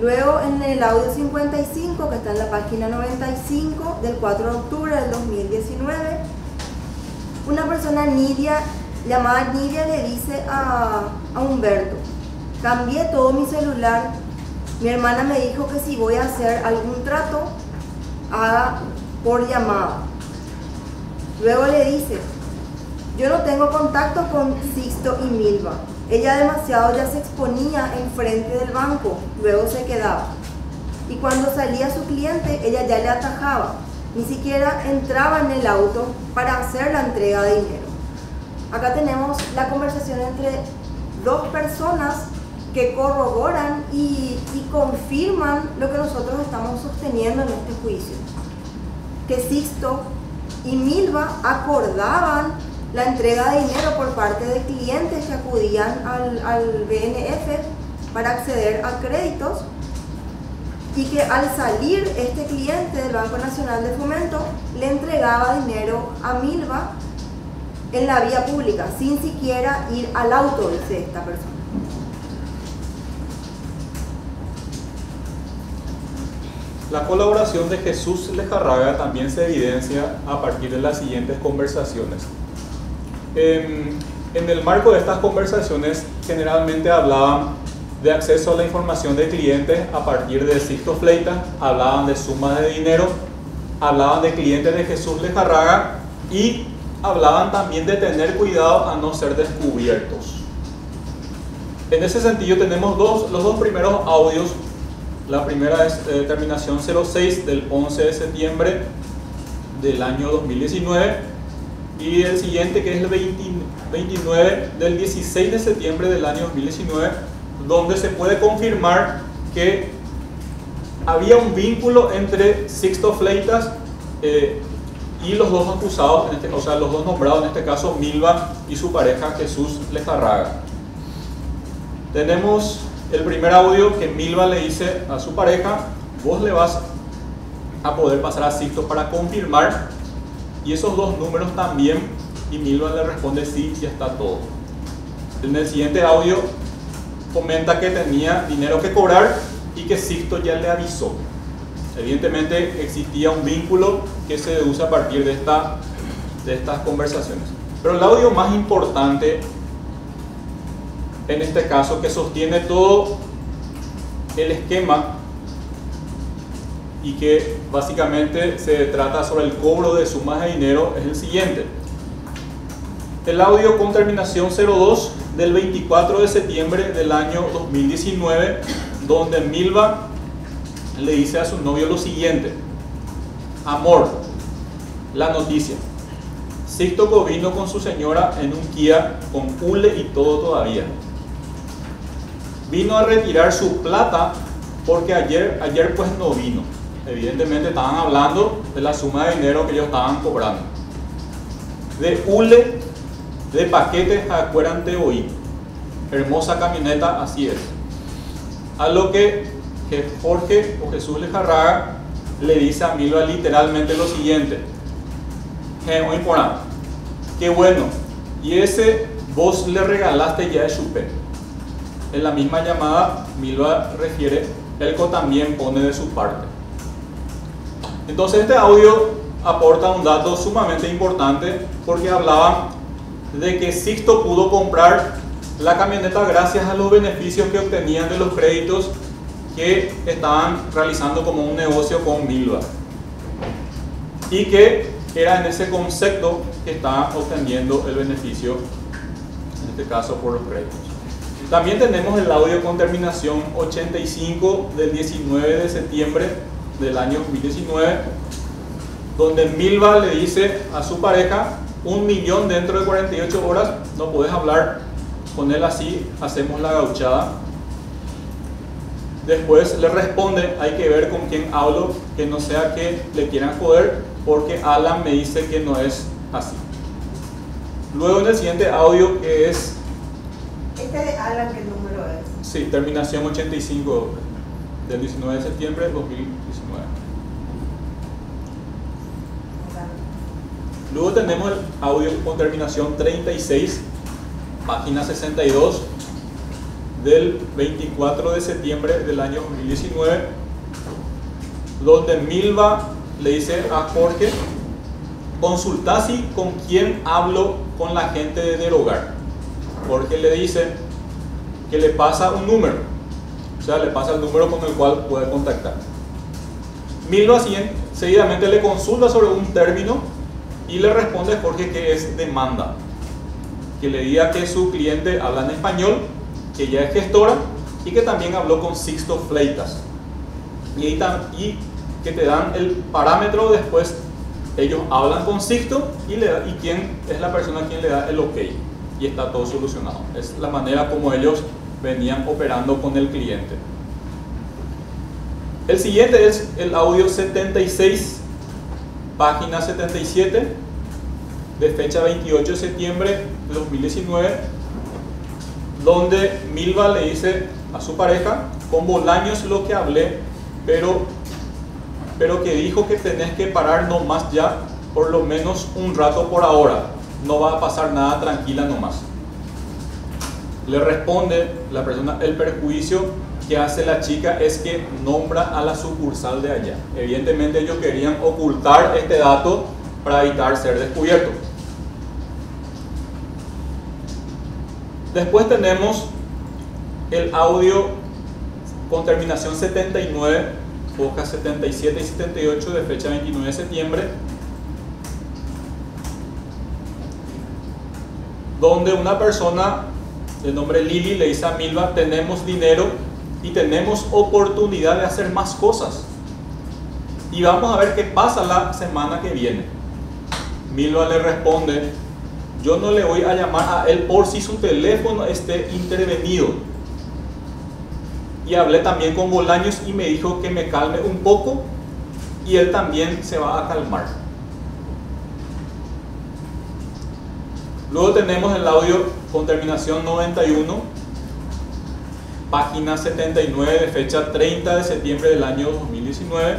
Luego en el audio 55, que está en la página 95 del 4 de octubre del 2019, una persona Nidia, llamada Nidia, le dice a, a Humberto, cambié todo mi celular, mi hermana me dijo que si voy a hacer algún trato, haga por llamada. Luego le dice, yo no tengo contacto con Sixto y Milva. Ella demasiado ya se exponía enfrente del banco, luego se quedaba. Y cuando salía su cliente, ella ya le atajaba. Ni siquiera entraba en el auto para hacer la entrega de dinero. Acá tenemos la conversación entre dos personas que corroboran y, confirman lo que nosotros estamos sosteniendo en este juicio. Que Sixto y Milva acordaban la entrega de dinero por parte de clientes que acudían al BNF para acceder a créditos y que al salir este cliente del Banco Nacional de Fomento le entregaba dinero a Milva en la vía pública, sin siquiera ir al auto de esta persona. La colaboración de Jesús Lejarraga también se evidencia a partir de las siguientes conversaciones. En, en el marco de estas conversaciones generalmente hablaban de acceso a la información de clientes a partir de Sixto Fleita, hablaban de sumas de dinero, hablaban de clientes de Jesús Lejarraga y hablaban también de tener cuidado a no ser descubiertos. En ese sentido tenemos dos, los dos primeros audios. La primera es eh, terminación 06 del 11 de septiembre del año 2019 y el siguiente que es el 20, 29 del 16 de septiembre del año 2019 donde se puede confirmar que había un vínculo entre Sixto Fleitas eh, y los dos acusados, en este, o sea, los dos nombrados, en este caso Milva y su pareja Jesús Lejarraga. Tenemos el primer audio que Milva le dice a su pareja, vos le vas a poder pasar a Sixto para confirmar y esos dos números también y Milva le responde sí, ya está todo. En el siguiente audio comenta que tenía dinero que cobrar y que Sixto ya le avisó. Evidentemente existía un vínculo que se deduce a partir de, esta, de estas conversaciones. Pero el audio más importante en este caso que sostiene todo el esquema y que básicamente se trata sobre el cobro de sumas de dinero es el siguiente. El audio con terminación 02 del 24 de septiembre del año 2019, donde Milva le dice a su novio lo siguiente, amor, la noticia. Sixto vino con su señora en un Kia con hule y todo todavía. Vino a retirar su plata porque ayer, ayer pues no vino. Evidentemente estaban hablando de la suma de dinero que ellos estaban cobrando. De hule de paquetes acuérdate hoy. Hermosa camioneta, así es. A lo que Jorge o Jesús Lejarraga le dice a Milva literalmente lo siguiente. Qué bueno. Y ese vos le regalaste ya de chupé. En la misma llamada, Milva refiere, Elco también pone de su parte. Entonces este audio aporta un dato sumamente importante porque hablaba de que Sixto pudo comprar la camioneta gracias a los beneficios que obtenían de los créditos que estaban realizando como un negocio con Milva y que era en ese concepto que estaba obteniendo el beneficio, en este caso por los créditos. También tenemos el audio con terminación 85 del 19 de septiembre del año 2019, donde Milva le dice a su pareja un millón dentro de 48 horas, no puedes hablar con él así, hacemos la gauchada. Después le responde, hay que ver con quién hablo, que no sea que le quieran joder, porque Alan me dice que no es así. Luego en el siguiente audio que es... Este de Alan, ¿qué número es? Sí, terminación 85 del 19 de septiembre de 2019. Luego tenemos el audio con terminación 36, página 62, del 24 de septiembre del año 2019, donde Milva le dice a Jorge, consulta si con quién hablo con la gente del hogar. Jorge le dice que le pasa un número, o sea, le pasa el número con el cual puede contactar. Milva seguidamente le consulta sobre un término y le responde Jorge que es demanda. Que le diga que su cliente habla en español, que ya es gestora y que también habló con Sixto Fleitas. Y, y que te dan el parámetro después ellos hablan con Sixto y, le y quién es la persona a quien le da el ok y está todo solucionado. Es la manera como ellos venían operando con el cliente. El siguiente es el audio 76, página 77, de fecha 28 de septiembre de 2019, donde Milva le dice a su pareja, con Bolaños lo que hablé, pero pero que dijo que tenés que parar nomás ya, por lo menos un rato por ahora. No va a pasar nada tranquila nomás. Le responde la persona, el perjuicio que hace la chica es que nombra a la sucursal de allá. Evidentemente ellos querían ocultar este dato para evitar ser descubiertos. Después tenemos el audio con terminación 79 hojas 77 y 78 de fecha 29 de septiembre, donde una persona de nombre Lili le dice a Milva, tenemos dinero y tenemos oportunidad de hacer más cosas. Y vamos a ver qué pasa la semana que viene. Milva le responde, yo no le voy a llamar a él por si su teléfono esté intervenido y hablé también con Bolaños y me dijo que me calme un poco y él también se va a calmar. Luego tenemos el audio con terminación 91, página 79 de fecha 30 de septiembre del año 2019,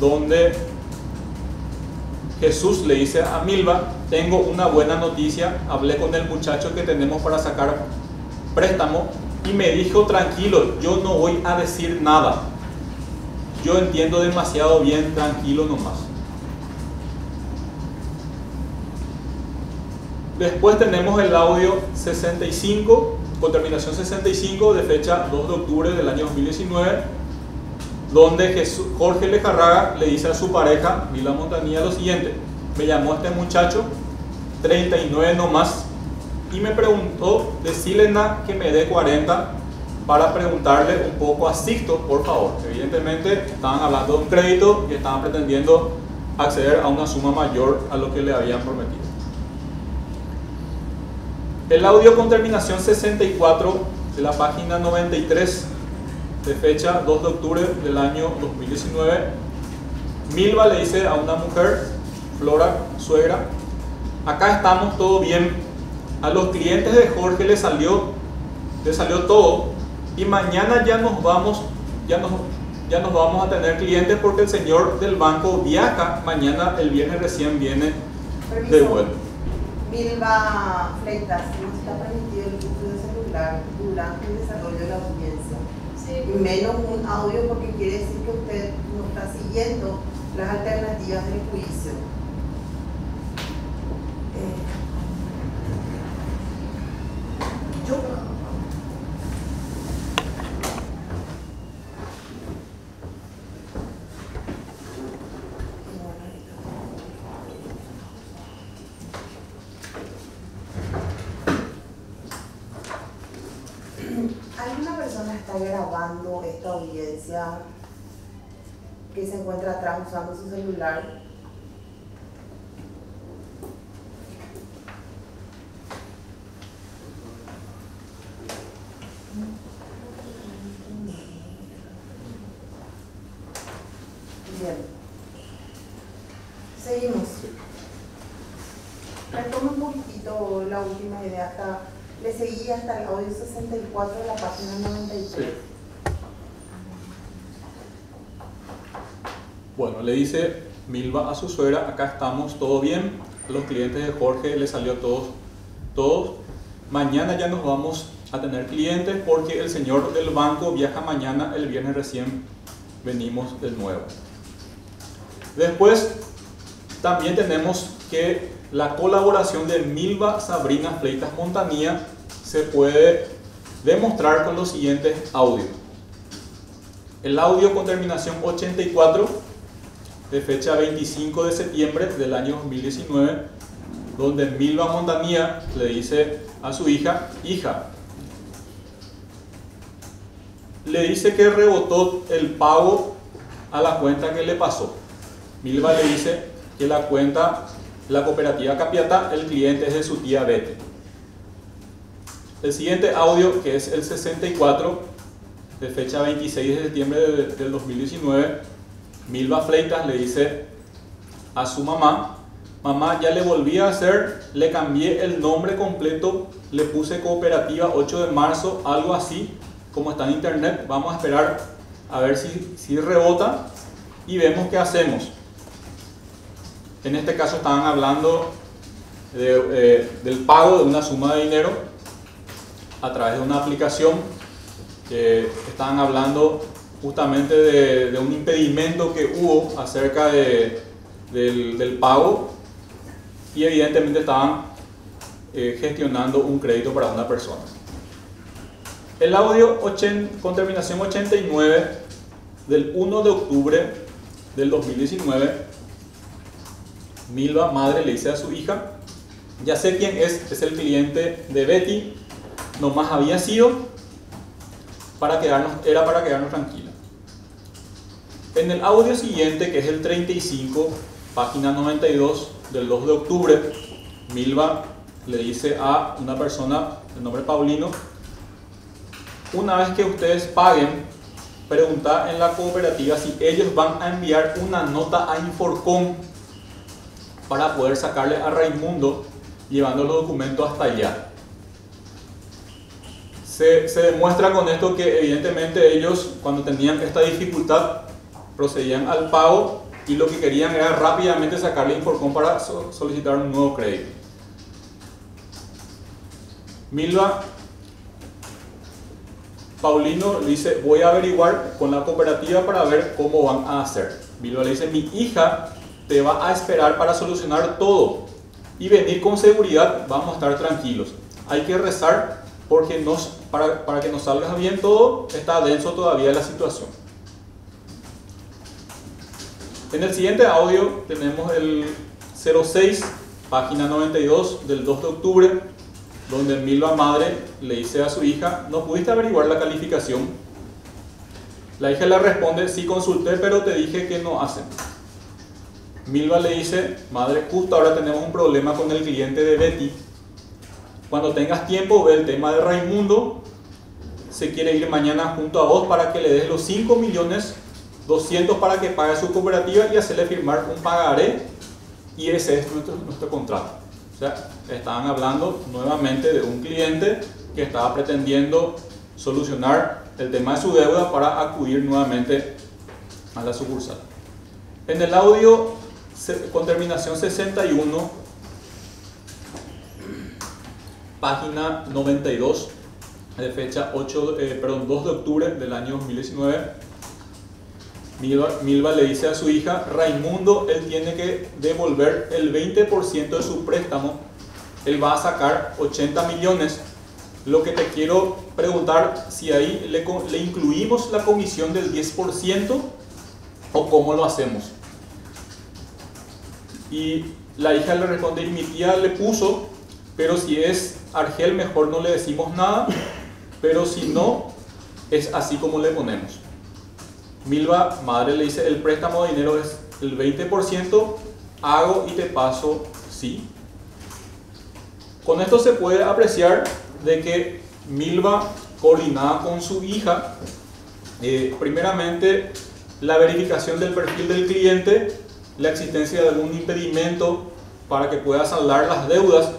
donde Jesús le dice a Milva, tengo una buena noticia, hablé con el muchacho que tenemos para sacar préstamo y me dijo, tranquilo, yo no voy a decir nada. Yo entiendo demasiado bien, tranquilo nomás. Después tenemos el audio 65, con terminación 65 de fecha 2 de octubre del año 2019, donde Jorge Lejarraga le dice a su pareja, Mila Montanilla, lo siguiente, me llamó este muchacho, 39 nomás, y me preguntó, decirle que me dé 40 para preguntarle un poco a Sixto, por favor. Evidentemente estaban hablando de un crédito y estaban pretendiendo acceder a una suma mayor a lo que le habían prometido. El audio con terminación 64 de la página 93 de fecha 2 de octubre del año 2019, Milva le dice a una mujer, Flora, suegra, acá estamos todo bien, a los clientes de Jorge le salió, le salió todo y mañana ya nos vamos, ya nos, ya nos vamos a tener clientes porque el señor del banco viaja, mañana el viernes recién viene de vuelta. Milva Fleitas, no está permitido el uso de celular durante el desarrollo de la audiencia. Sí. Menos un audio porque quiere decir que usted no está siguiendo las alternativas del juicio. ¿Alguna persona está grabando esta audiencia que se encuentra atrás usando su celular? Bien. Seguimos. Retomo un poquitito la última idea hasta le seguí hasta el audio 64 de la página 93. Le dice Milva a su suegra, acá estamos, todo bien. los clientes de Jorge le salió todos, todos. Mañana ya nos vamos a tener clientes porque el señor del banco viaja mañana, el viernes recién venimos de nuevo. Después también tenemos que la colaboración de Milva Sabrina Fleitas Montanía se puede demostrar con los siguientes audios. El audio con terminación 84 de fecha 25 de septiembre del año 2019, donde Milva Montanía le dice a su hija, hija, le dice que rebotó el pago a la cuenta que le pasó. Milva le dice que la cuenta, la cooperativa Capiata, el cliente es de su tía Bete. El siguiente audio, que es el 64, de fecha 26 de septiembre del 2019, Milva Fleitas le dice a su mamá, mamá, ya le volví a hacer, le cambié el nombre completo, le puse cooperativa 8 de marzo, algo así, como está en internet, vamos a esperar a ver si, si rebota y vemos qué hacemos. En este caso estaban hablando eh, del pago de una suma de dinero a través de una aplicación que estaban hablando justamente de, un impedimento que hubo acerca de, del, pago y evidentemente estaban eh, gestionando un crédito para una persona. El audio con terminación 89 del 1 de octubre del 2019, Milva, madre, le dice a su hija, ya sé quién es, es el cliente de Betty, nomás había sido para quedarnos, era para quedarnos tranquilos. En el audio siguiente, que es el 35, página 92 del 2 de octubre, Milva le dice a una persona, el nombre Paulino, una vez que ustedes paguen, pregunta en la cooperativa si ellos van a enviar una nota a Inforcom para poder sacarle a Raimundo llevando los documentos hasta allá. Se, se, demuestra con esto que evidentemente ellos cuando tenían esta dificultad procedían al pago y lo que querían era rápidamente sacarle Inforcom para solicitar un nuevo crédito. Milva Paulino le dice, voy a averiguar con la cooperativa para ver cómo van a hacer. Milo le dice, mi hija te va a esperar para solucionar todo y venir con seguridad, vamos a estar tranquilos. Hay que rezar porque para, para que nos salga bien todo, está denso todavía la situación. En el siguiente audio tenemos el 06, página 92 del 2 de octubre donde Milva madre le dice a su hija, ¿no pudiste averiguar la calificación? La hija le responde, sí consulté, pero te dije que no hacen. Milva le dice, madre, justo ahora tenemos un problema con el cliente de Betty. Cuando tengas tiempo, ve el tema de Raimundo. Se quiere ir mañana junto a vos para que le des los 5 millones 200 para que pague su cooperativa y hacerle firmar un pagaré. Y ese es nuestro, nuestro contrato sea, estaban hablando nuevamente de un cliente que estaba pretendiendo solucionar el tema de su deuda para acudir nuevamente a la sucursal. En el audio con terminación 61, página 92, de fecha 8, eh, perdón, 2 de octubre del año 2019, Milva, le dice a su hija, Raimundo, él tiene que devolver el 20% de su préstamo, él va a sacar 80 millones. Lo que te quiero preguntar, si ahí le, le incluimos la comisión del 10% o cómo lo hacemos. Y la hija le responde, y mi tía le puso, pero si es Argel mejor no le decimos nada, pero si no, es así como le ponemos. Milva, madre, le dice, el préstamo de dinero es el 20%, hago y te paso sí. Con esto se puede apreciar de que Milva coordinaba con su hija, eh, primeramente la verificación del perfil del cliente, la existencia de algún impedimento para que pueda saldar las deudas,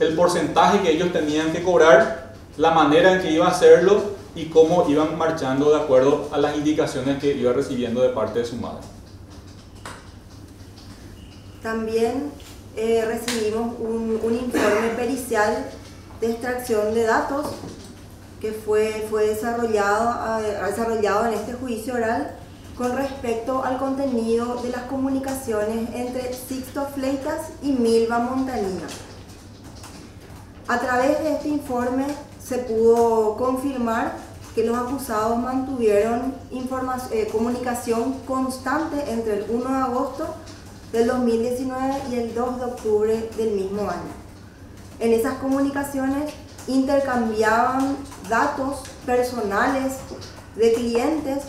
el porcentaje que ellos tenían que cobrar, la manera en que iba a hacerlo y cómo iban marchando de acuerdo a las indicaciones que iba recibiendo de parte de su madre. También eh, recibimos un, informe pericial de extracción de datos que fue, fue desarrollado, desarrollado en este juicio oral con respecto al contenido de las comunicaciones entre Sixto Fleitas y Milva Montanía. A través de este informe se pudo confirmar que los acusados mantuvieron eh, comunicación constante entre el 1 de agosto del 2019 y el 2 de octubre del mismo año. En esas comunicaciones intercambiaban datos personales de clientes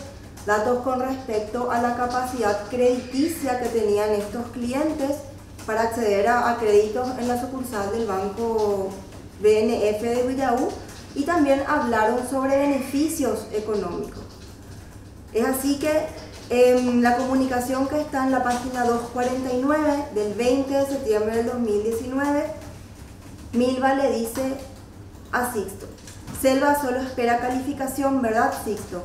datos con respecto a la capacidad crediticia que tenían estos clientes para acceder a, créditos en la sucursal del banco BNF de Villaú y también hablaron sobre beneficios económicos. Es así que en la comunicación que está en la página 249 del 20 de septiembre del 2019, Milva le dice a Sixto, Selva solo espera calificación, ¿verdad Sixto?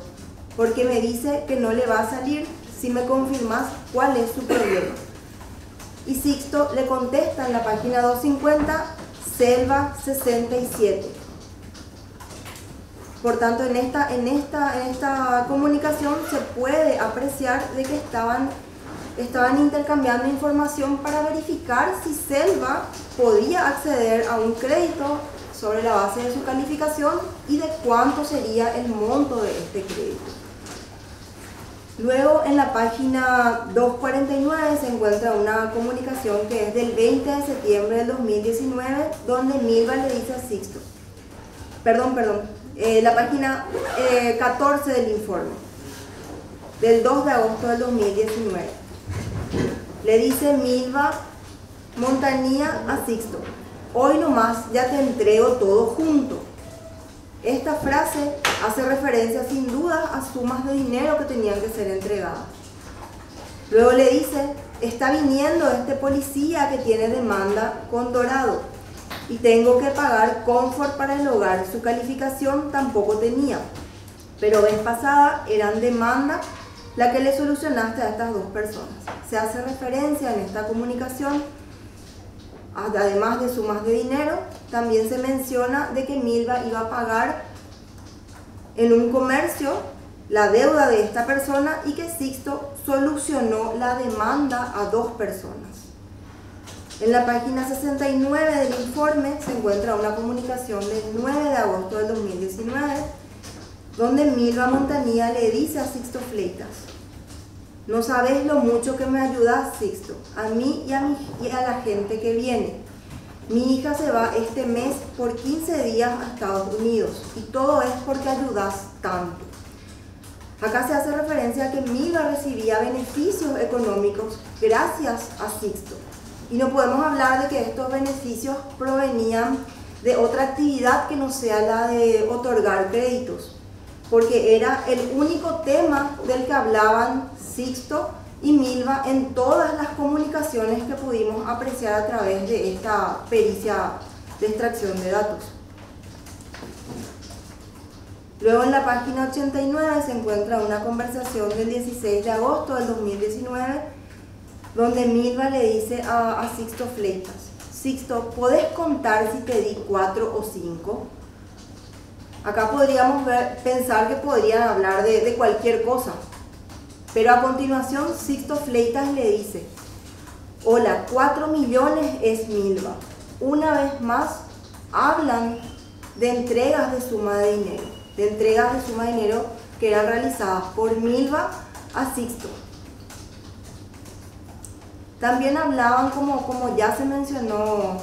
porque me dice que no le va a salir si me confirmas cuál es su problema. Y Sixto le contesta en la página 250, Selva 67. Por tanto, en esta, en esta, en esta comunicación se puede apreciar de que estaban, estaban intercambiando información para verificar si Selva podía acceder a un crédito sobre la base de su calificación y de cuánto sería el monto de este crédito. Luego en la página 249 se encuentra una comunicación que es del 20 de septiembre del 2019 donde Milva le dice a Sixto, perdón, perdón, eh, la página 14 eh, del informe, del 2 de agosto del 2019. Le dice Milva Montanía a Sixto, hoy nomás ya te entrego todo junto. Esta frase hace referencia sin duda a sumas de dinero que tenían que ser entregadas. Luego le dice, está viniendo este policía que tiene demanda con Dorado y tengo que pagar confort para el hogar. Su calificación tampoco tenía, pero vez pasada eran demanda la que le solucionaste a estas dos personas. Se hace referencia en esta comunicación además de sumas de dinero, también se menciona de que Milva iba a pagar en un comercio la deuda de esta persona y que Sixto solucionó la demanda a dos personas. En la página 69 del informe se encuentra una comunicación del 9 de agosto del 2019 donde Milva Montanía le dice a Sixto Fleitas, no sabes lo mucho que me ayudas, Sixto, a mí y a, y a la gente que viene. Mi hija se va este mes por 15 días a Estados Unidos y todo es porque ayudas tanto. Acá se hace referencia a que Milva recibía beneficios económicos gracias a Sixto. Y no podemos hablar de que estos beneficios provenían de otra actividad que no sea la de otorgar créditos, porque era el único tema del que hablaban Sixto y Milva en todas las comunicaciones que pudimos apreciar a través de esta pericia de extracción de datos. Luego en la página 89 se encuentra una conversación del 16 de agosto del 2019 donde Milva le dice a, Sixto Fleitas, Sixto, ¿puedes contar si te di cuatro o cinco? Acá podríamos pensar que podrían hablar de, cualquier cosa, pero a continuación Sixto Fleitas le dice, hola, 4 millones es Milva. Una vez más hablan de entregas de suma de dinero, de entregas de suma de dinero que eran realizadas por Milva a Sixto. También hablaban, como, como ya se mencionó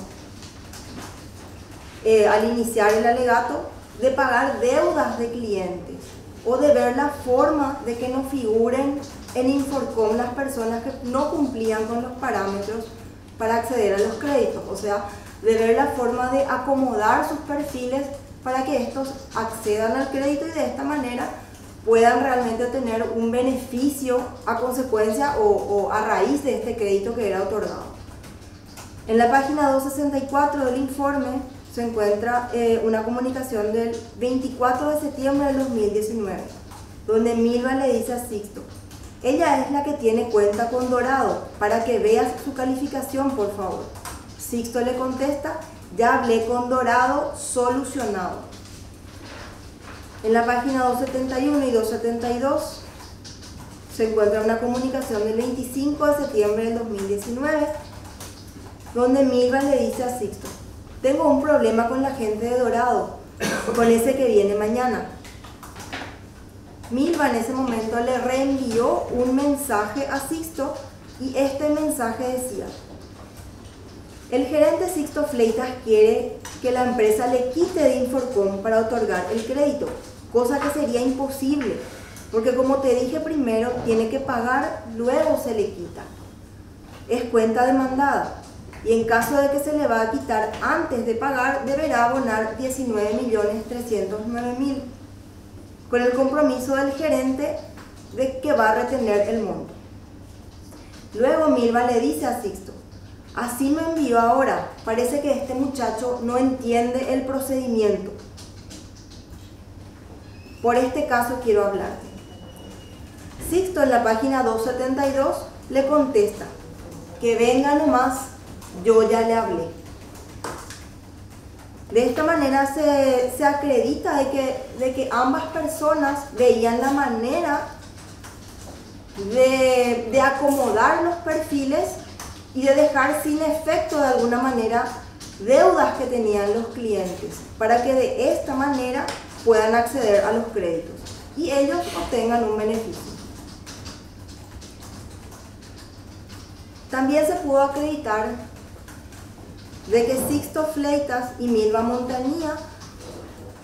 eh, al iniciar el alegato, de pagar deudas de clientes o de ver la forma de que no figuren en Inforcom las personas que no cumplían con los parámetros para acceder a los créditos, o sea, de ver la forma de acomodar sus perfiles para que estos accedan al crédito y de esta manera puedan realmente tener un beneficio a consecuencia o, a raíz de este crédito que era otorgado. En la página 264 del informe se encuentra eh, una comunicación del 24 de septiembre del 2019, donde Milva le dice a Sixto, ella es la que tiene cuenta con Dorado, para que veas su calificación, por favor. Sixto le contesta, ya hablé con Dorado, solucionado. En la página 271 y 272 se encuentra una comunicación del 25 de septiembre del 2019 donde Milva le dice a Sixto, tengo un problema con la gente de Dorado, con ese que viene mañana. Milva en ese momento le reenvió un mensaje a Sixto y este mensaje decía, el gerente Sixto Fleitas quiere que la empresa le quite de Inforcom para otorgar el crédito, cosa que sería imposible, porque como te dije primero, tiene que pagar, luego se le quita. Es cuenta demandada y en caso de que se le va a quitar antes de pagar, deberá abonar 19.309.000 con el compromiso del gerente de que va a retener el monto. Luego Milva le dice a Sixto, así me envió ahora, parece que este muchacho no entiende el procedimiento. Por este caso quiero hablarte. Sixto en la página 272 le contesta, que venga nomás, yo ya le hablé. De esta manera se, acredita de que, de que ambas personas veían la manera de, de acomodar los perfiles y de dejar sin efecto de alguna manera deudas que tenían los clientes para que de esta manera puedan acceder a los créditos y ellos obtengan un beneficio. También se pudo acreditar de que Sixto Fleitas y Milva Montañía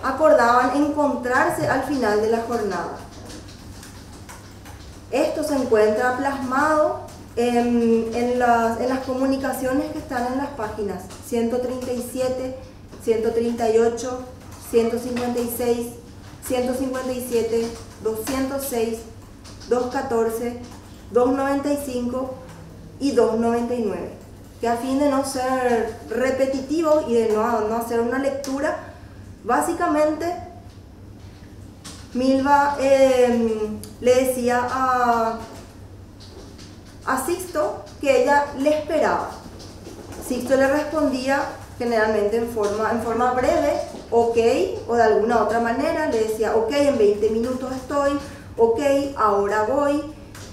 acordaban encontrarse al final de la jornada. Esto se encuentra plasmado en, las, en las comunicaciones que están en las páginas 137, 138, 156, 157, 206, 214, 295 y 299 que a fin de no ser repetitivo y de no, no hacer una lectura, básicamente Milva em, le decía a, a Sixto que ella le esperaba. Sixto le respondía generalmente en forma, en forma breve, ok, o de alguna otra manera, le decía, ok, en 20 minutos estoy, ok, ahora voy,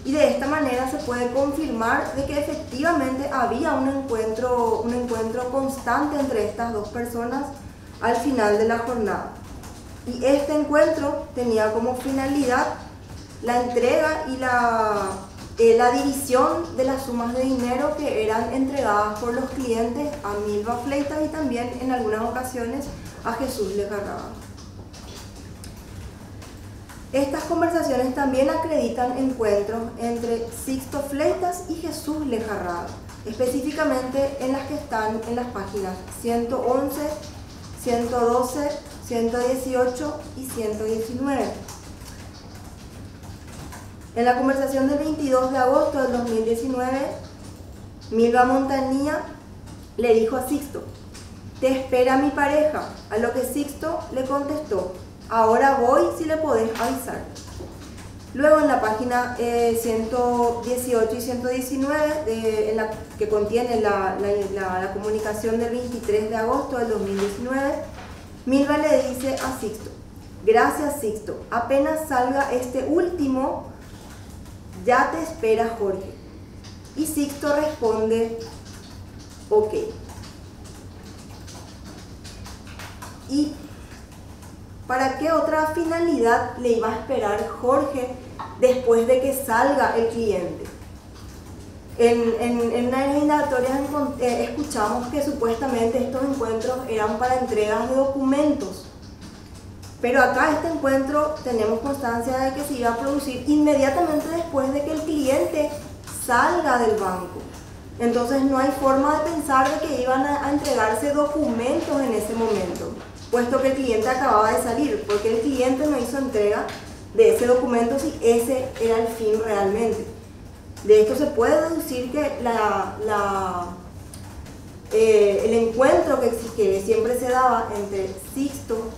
y de esta manera se puede confirmar de que efectivamente había un encuentro, un encuentro constante entre estas dos personas al final de la jornada. Y este encuentro tenía como finalidad la entrega y la, eh, la división de las sumas de dinero que eran entregadas por los clientes a Milva Fleitas y también en algunas ocasiones a Jesús Legarraba. Estas conversaciones también acreditan encuentros entre Sixto Fleitas y Jesús Lejarrado, específicamente en las que están en las páginas 111, 112, 118 y 119. En la conversación del 22 de agosto del 2019, Milva Montanía le dijo a Sixto, te espera mi pareja, a lo que Sixto le contestó, Ahora voy si le podés avisar. Luego en la página 118 eh, y 119, en la, que contiene la, comunicación del 23 de agosto del 2019, Milva le dice a Sixto, gracias Sixto, apenas salga este último, ya te espera Jorge. Y Sixto responde, ok. Y ¿Para qué otra finalidad le iba a esperar Jorge después de que salga el cliente? En, en, una de eh, escuchamos que supuestamente estos encuentros eran para entregas de documentos. Pero acá este encuentro tenemos constancia de que se iba a producir inmediatamente después de que el cliente salga del banco. Entonces no hay forma de pensar de que iban a entregarse documentos en ese momento puesto que el cliente acababa de salir, porque el cliente no hizo entrega de ese documento si ese era el fin realmente. De esto se puede deducir que eh, el encuentro que, que, siempre se daba entre Sixto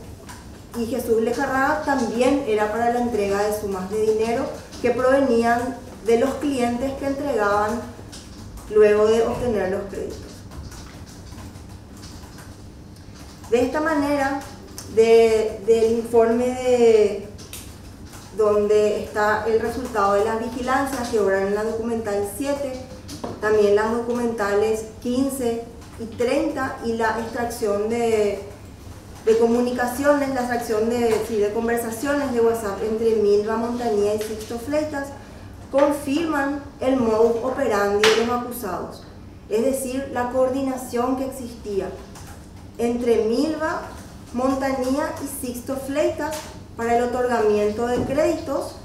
y Jesús Lejarraga también era para la entrega de sumas de dinero que provenían de los clientes que entregaban luego de obtener los créditos. De esta manera, del informe de donde está el resultado de las vigilancias que obran en la documental 7, también las documentales 15 y 30 y la extracción de, de comunicaciones, la extracción de, de conversaciones de WhatsApp entre Milva Montanía y Sixto Fleitas confirman el modus operandi de los acusados, es decir, la coordinación que existía entre Milva, Montanía y Sixto Fleitas para el otorgamiento de créditos,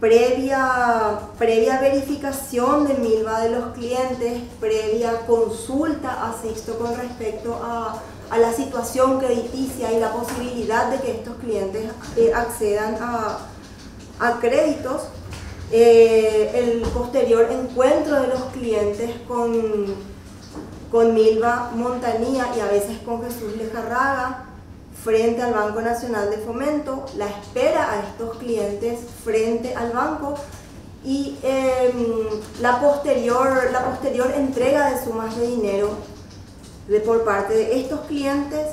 previa, previa verificación de Milva de los clientes, previa consulta a Sixto con respecto a, a la situación crediticia y la posibilidad de que estos clientes eh, accedan a, a créditos, eh, el posterior encuentro de los clientes con, con Milva Montanía y a veces con Jesús Lejarraga, frente al Banco Nacional de Fomento, la espera a estos clientes frente al banco y em, la, posterior, la posterior entrega de sumas de dinero de, por parte de estos clientes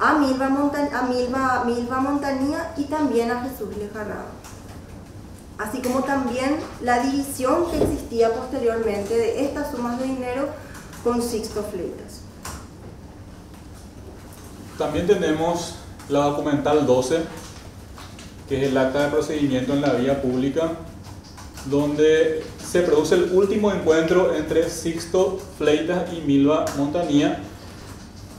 a Milva, a Milva, Milva Montanía y también a Jesús Lejarrado. Así como también la división que existía posteriormente de estas sumas de dinero con Sixto Fleitas. También tenemos la documental 12, que es el acta de procedimiento en la vía pública, donde se produce el último encuentro entre Sixto Fleitas y Milva Montanía.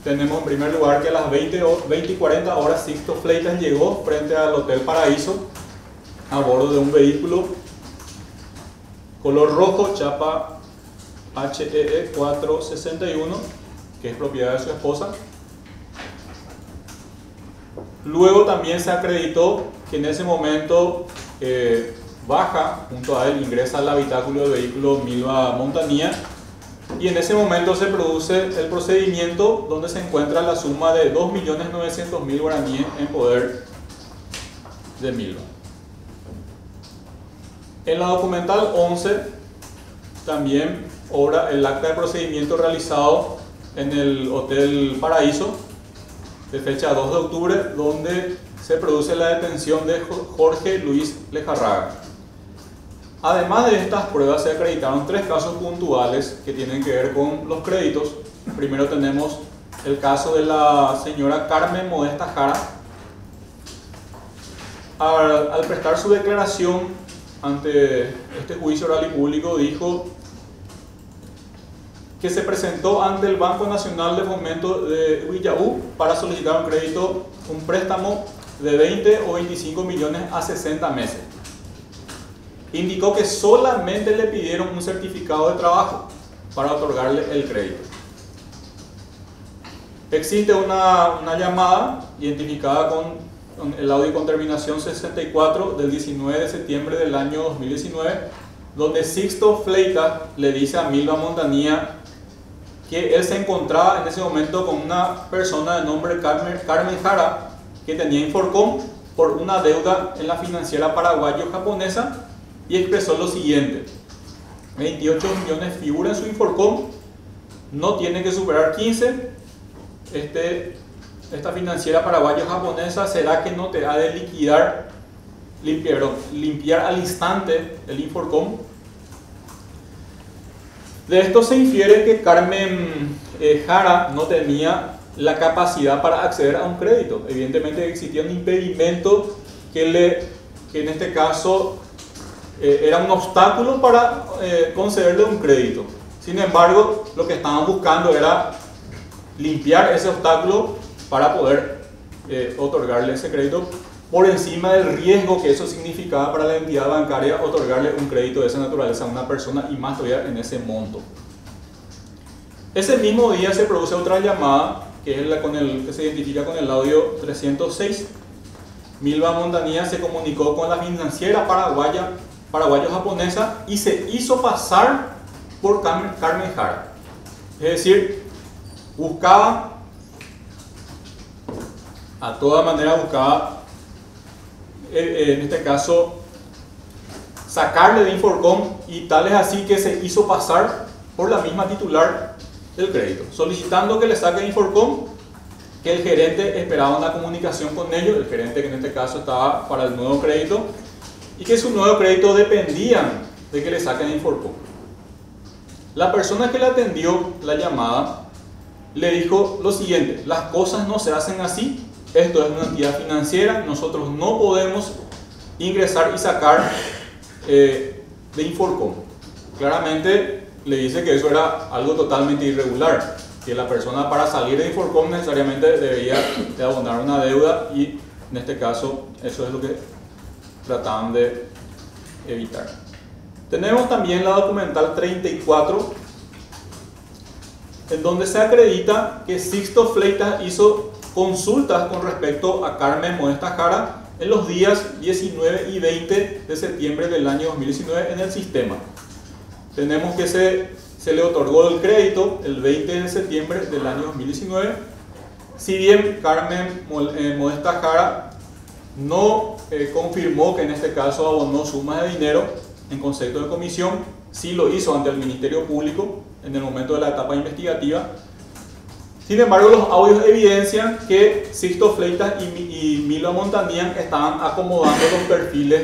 Tenemos en primer lugar que a las 20, 20 y 40 horas Sixto Fleitas llegó frente al Hotel Paraíso a bordo de un vehículo color rojo, chapa HEE 461, que es propiedad de su esposa. Luego también se acreditó que en ese momento eh, baja junto a él, ingresa al habitáculo del vehículo Milva Montanía y en ese momento se produce el procedimiento donde se encuentra la suma de 2.900.000 guaraníes en poder de Milva. En la documental 11 también obra el acta de procedimiento realizado en el Hotel Paraíso de fecha 2 de octubre, donde se produce la detención de Jorge Luis Lejarraga. Además de estas pruebas, se acreditaron tres casos puntuales que tienen que ver con los créditos. Primero tenemos el caso de la señora Carmen Modesta Jara. Al, prestar su declaración ante este juicio oral y público, dijo que se presentó ante el Banco Nacional de Fomento de Villaú para solicitar un crédito, un préstamo de 20 o 25 millones a 60 meses. Indicó que solamente le pidieron un certificado de trabajo para otorgarle el crédito. Existe una, una llamada identificada con, el audio con terminación 64 del 19 de septiembre del año 2019, donde Sixto Fleita le dice a Milva Montanía que él se encontraba en ese momento con una persona de nombre Carmen, Carmen Jara que tenía Inforcom por una deuda en la financiera paraguayo-japonesa y expresó lo siguiente. 28 millones figura en su Inforcom, no tiene que superar 15. Este, esta financiera paraguayo-japonesa será que no te ha de liquidar, limpiar, limpiar al instante el Inforcom de esto se infiere que Carmen eh, Jara no tenía la capacidad para acceder a un crédito. Evidentemente existía un impedimento que, le, que en este caso eh, era un obstáculo para eh, concederle un crédito. Sin embargo, lo que estaban buscando era limpiar ese obstáculo para poder otorgarle ese crédito por encima del riesgo que eso significaba para la entidad bancaria otorgarle un crédito de esa naturaleza a una persona y más todavía en ese monto. Ese mismo día se produce otra llamada, que es la con el, que se identifica con el audio 306. Milva Montanía se comunicó con la financiera paraguaya, paraguayo-japonesa y se hizo pasar por Carmen, Jara. Es decir, buscaba, a toda manera buscaba en este caso, sacarle de Inforcom y tal es así que se hizo pasar por la misma titular del crédito, solicitando que le saque de Inforcom, que el gerente esperaba una comunicación con ellos, el gerente que en este caso estaba para el nuevo crédito, y que su nuevo crédito dependían de que le saquen Inforcom. La persona que le atendió la llamada le dijo lo siguiente, las cosas no se hacen así, esto es una entidad financiera, nosotros no podemos ingresar y sacar eh, de Inforcom. Claramente le dice que eso era algo totalmente irregular, que la persona para salir de Inforcom necesariamente debía de abonar una deuda y en este caso eso es lo que trataban de evitar. Tenemos también la documental 34, en donde se acredita que Sixto Fleitas hizo consultas con respecto a Carmen Modesta Jara en los días 19 y 20 de septiembre del año 2019 en el sistema. Tenemos que se, se le otorgó el crédito el 20 de septiembre del año 2019. Si bien Carmen eh, Modesta Jara no eh, confirmó que en este caso abonó sumas de dinero en concepto de comisión, sí lo hizo ante el Ministerio Público en el momento de la etapa investigativa. Sin embargo, los audios evidencian que Sixto Fleitas y, Milo Montanían estaban acomodando los perfiles,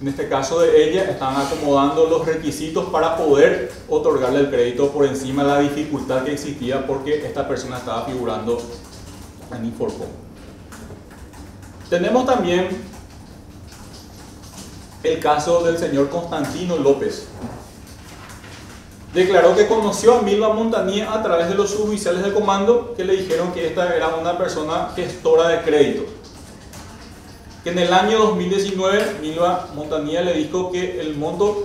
en este caso de ella, estaban acomodando los requisitos para poder otorgarle el crédito por encima de la dificultad que existía porque esta persona estaba figurando en Inforcom. Tenemos también el caso del señor Constantino López. Declaró que conoció a Milva Montañía a través de los suboficiales de comando que le dijeron que esta era una persona gestora de crédito. Que en el año 2019 Milva Montañía le dijo que el monto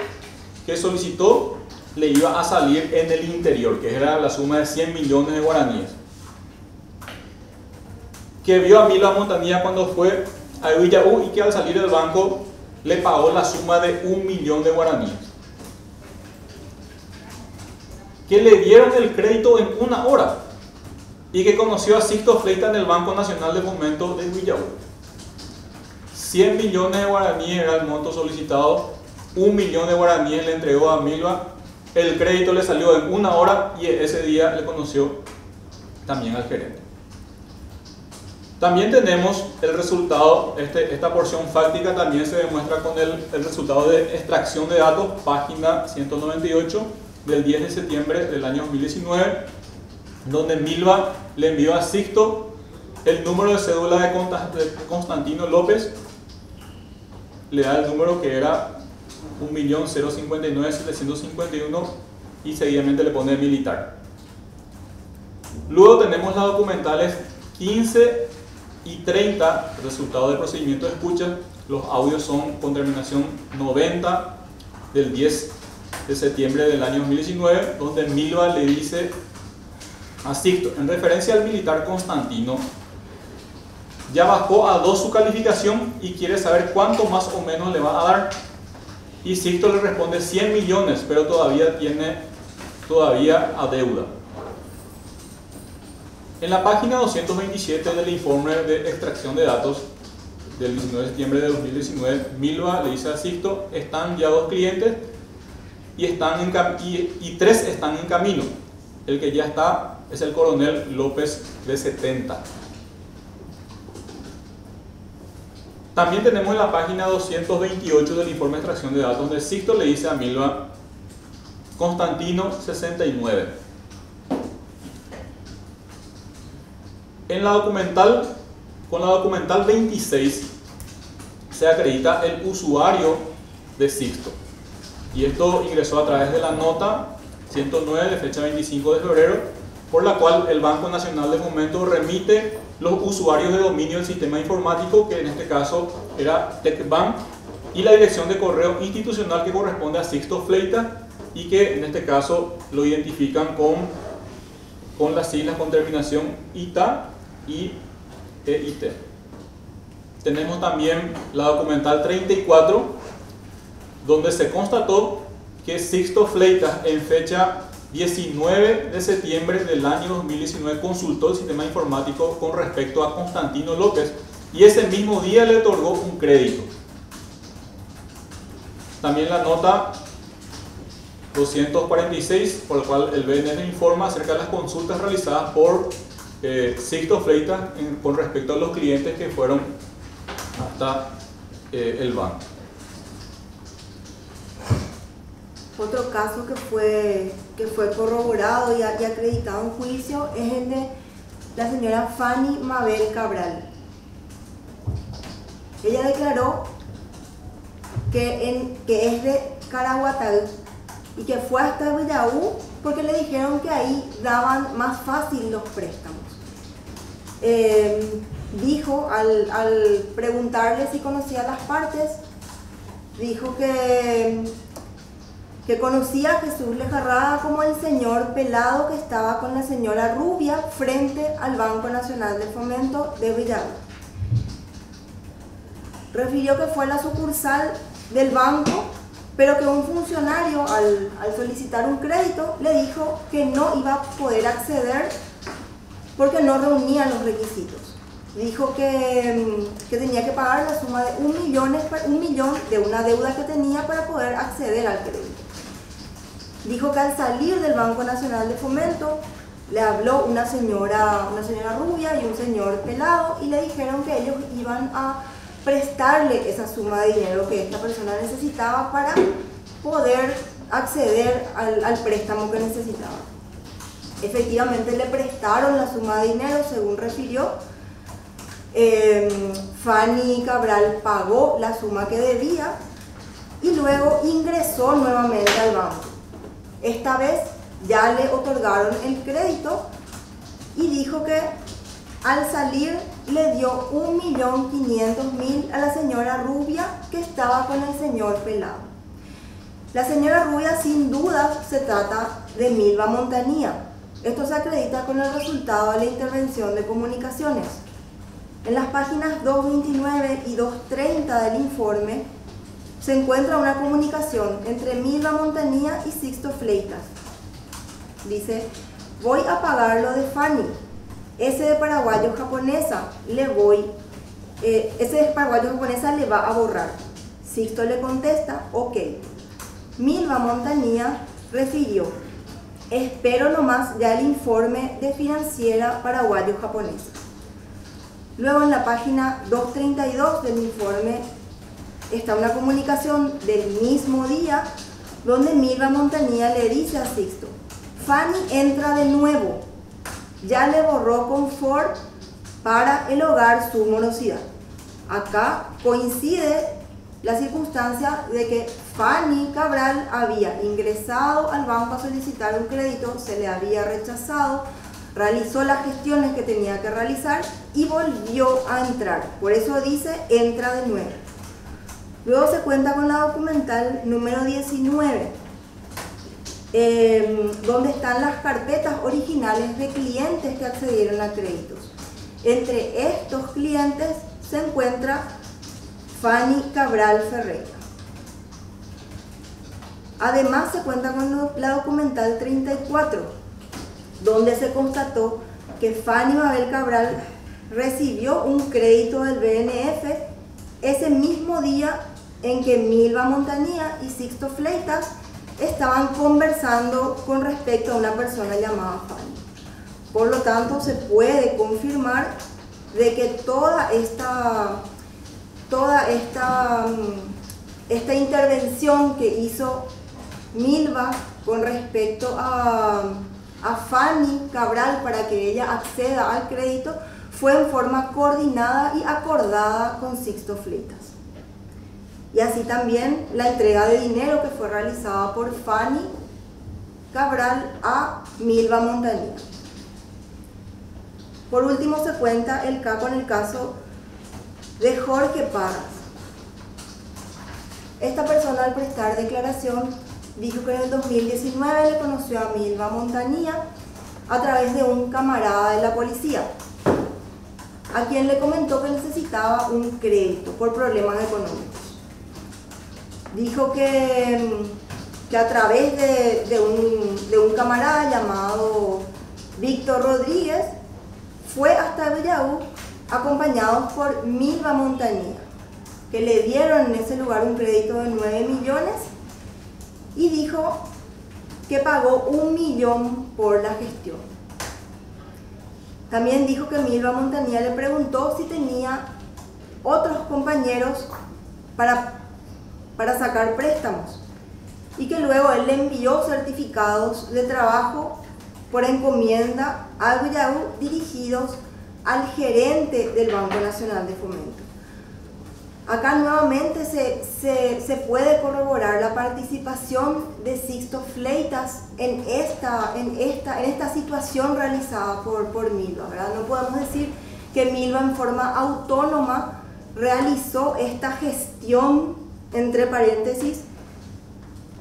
que solicitó le iba a salir en el interior, que era la suma de 100 millones de guaraníes que vio a Milo Montanía cuando fue a Villaú y que al salir del banco le pagó la suma de un millón de guaraníes. Que le dieron el crédito en una hora y que conoció a Sixto Fleita en el Banco Nacional de Fomento de Villaú. 100 millones de guaraníes era el monto solicitado, un millón de guaraníes le entregó a Milva, el crédito le salió en una hora y ese día le conoció también al gerente. También tenemos el resultado, este, esta porción fáctica también se demuestra con el, el, resultado de extracción de datos, página 198 del 10 de septiembre del año 2019, donde Milva le envió a Sixto el número de cédula de Constantino López, le da el número que era 1.059.751 y seguidamente le pone militar. Luego tenemos las documentales 15 y 30 resultados del procedimiento de escucha. Los audios son con terminación 90 del 10 de septiembre del año 2019, donde Milva le dice a Sixto, en referencia al militar Constantino, ya bajó a 2 su calificación y quiere saber cuánto más o menos le va a dar. Y Sixto le responde 100 millones, pero todavía tiene todavía a deuda. En la página 227 del informe de extracción de datos del 19 de septiembre de 2019, Milva le dice a Sixto, están ya dos clientes y, tres están en camino. El que ya está es el coronel López de 70. También tenemos en la página 228 del informe de extracción de datos donde Sixto le dice a Milva, Constantino 69. En la documental, con la documental 26 se acredita el usuario de Sixto. Y esto ingresó a través de la nota 109 de fecha 25 de febrero, por la cual el Banco Nacional de Fomento remite los usuarios de dominio del sistema informático, que en este caso era TechBank, y la dirección de correo institucional que corresponde a Sixto Fleita y que en este caso lo identifican con, con las siglas con terminación ITA y EIT. Tenemos también la documental 34, donde se constató que Sixto Fleitas en fecha 19 de septiembre del año 2019 consultó el sistema informático con respecto a Constantino López y ese mismo día le otorgó un crédito. También la nota 246, por la cual el BNF informa acerca de las consultas realizadas por eh, Sixto Fleitas con respecto a los clientes que fueron hasta eh, el banco. Otro caso que fue, que fue corroborado y, acreditado en juicio es el de la señora Fanny Mabel Cabral. Ella declaró que es de Caraguatal y que fue hasta Villaú porque le dijeron que ahí daban más fácil los préstamos. Eh, dijo al, preguntarle si conocía las partes, dijo que, que conocía a Jesús Lejarrada como el señor pelado que estaba con la señora Rubia frente al Banco Nacional de Fomento de Villaú. Refirió que fue la sucursal del banco pero que un funcionario al, solicitar un crédito le dijo que no iba a poder acceder porque no reunía los requisitos. Dijo que, que tenía que pagar la suma de un millón, de una deuda que tenía para poder acceder al crédito. Dijo que al salir del Banco Nacional de Fomento le habló una señora, una señora rubia y un señor pelado y le dijeron que ellos iban a prestarle esa suma de dinero que esta persona necesitaba para poder acceder al, préstamo que necesitaba. Efectivamente le prestaron la suma de dinero según refirió. Eh, Fanny Cabral pagó la suma que debía y luego ingresó nuevamente al banco. Esta vez ya le otorgaron el crédito y dijo que al salir le dio 1.500.000 a la señora Rubia que estaba con el señor Pelado. La señora Rubia sin duda se trata de Milva Montanía. Esto se acredita con el resultado de la intervención de comunicaciones. En las páginas 229 y 230 del informe se encuentra una comunicación entre Milva Montanía y Sixto Fleitas. Dice, voy a pagar lo de Fanny, ese de paraguayo japonesa le voy, eh, ese de paraguayo japonesa le va a borrar. Sixto le contesta, ok. Milva Montanía refirió, espero nomás ya el informe de financiera paraguayo japonesa. Luego en la página 232 del informe está una comunicación del mismo día donde Milva Montanía le dice a Sixto, Fanny entra de nuevo, ya le borró confort para el hogar su morosidad. Acá coincide la circunstancia de que Fanny Cabral había ingresado al banco a solicitar un crédito, se le había rechazado, realizó las gestiones que tenía que realizar y volvió a entrar. Por eso dice entra de nuevo. Luego se cuenta con la documental número 19, eh, donde están las carpetas originales de clientes que accedieron a créditos. Entre estos clientes se encuentra Fanny Cabral Ferreira. Además se cuenta con la documental 34, donde se constató que Fanny Mabel Cabral recibió un crédito del BNF ese mismo día en que Milva Montanía y Sixto Fleitas estaban conversando con respecto a una persona llamada Fanny. Por lo tanto, se puede confirmar de que toda esta, toda esta, mm, esta intervención que hizo Milva con respecto a, a Fanny Cabral para que ella acceda al crédito fue en forma coordinada y acordada con Sixto Fleitas y así también la entrega de dinero que fue realizada por Fanny Cabral a Milva Montanía. Por último se cuenta el caso en el caso de Jorge Parras. Esta persona al prestar declaración dijo que en el 2019 le conoció a Milva Montanía a través de un camarada de la policía, a quien le comentó que necesitaba un crédito por problemas económicos dijo que, que a través de, un, camarada llamado Víctor Rodríguez fue hasta Villaú acompañados por Milva Montañía, que le dieron en ese lugar un crédito de 9 millones y dijo que pagó un millón por la gestión. También dijo que Milva Montanía le preguntó si tenía otros compañeros para, para sacar préstamos y que luego él le envió certificados de trabajo por encomienda a Guayabú dirigidos al gerente del Banco Nacional de Fomento. Acá nuevamente se, se, puede corroborar la participación de Sixto Fleitas en esta, en esta, en esta situación realizada por, por Milva. ¿verdad? No podemos decir que Milva en forma autónoma realizó esta gestión, entre paréntesis,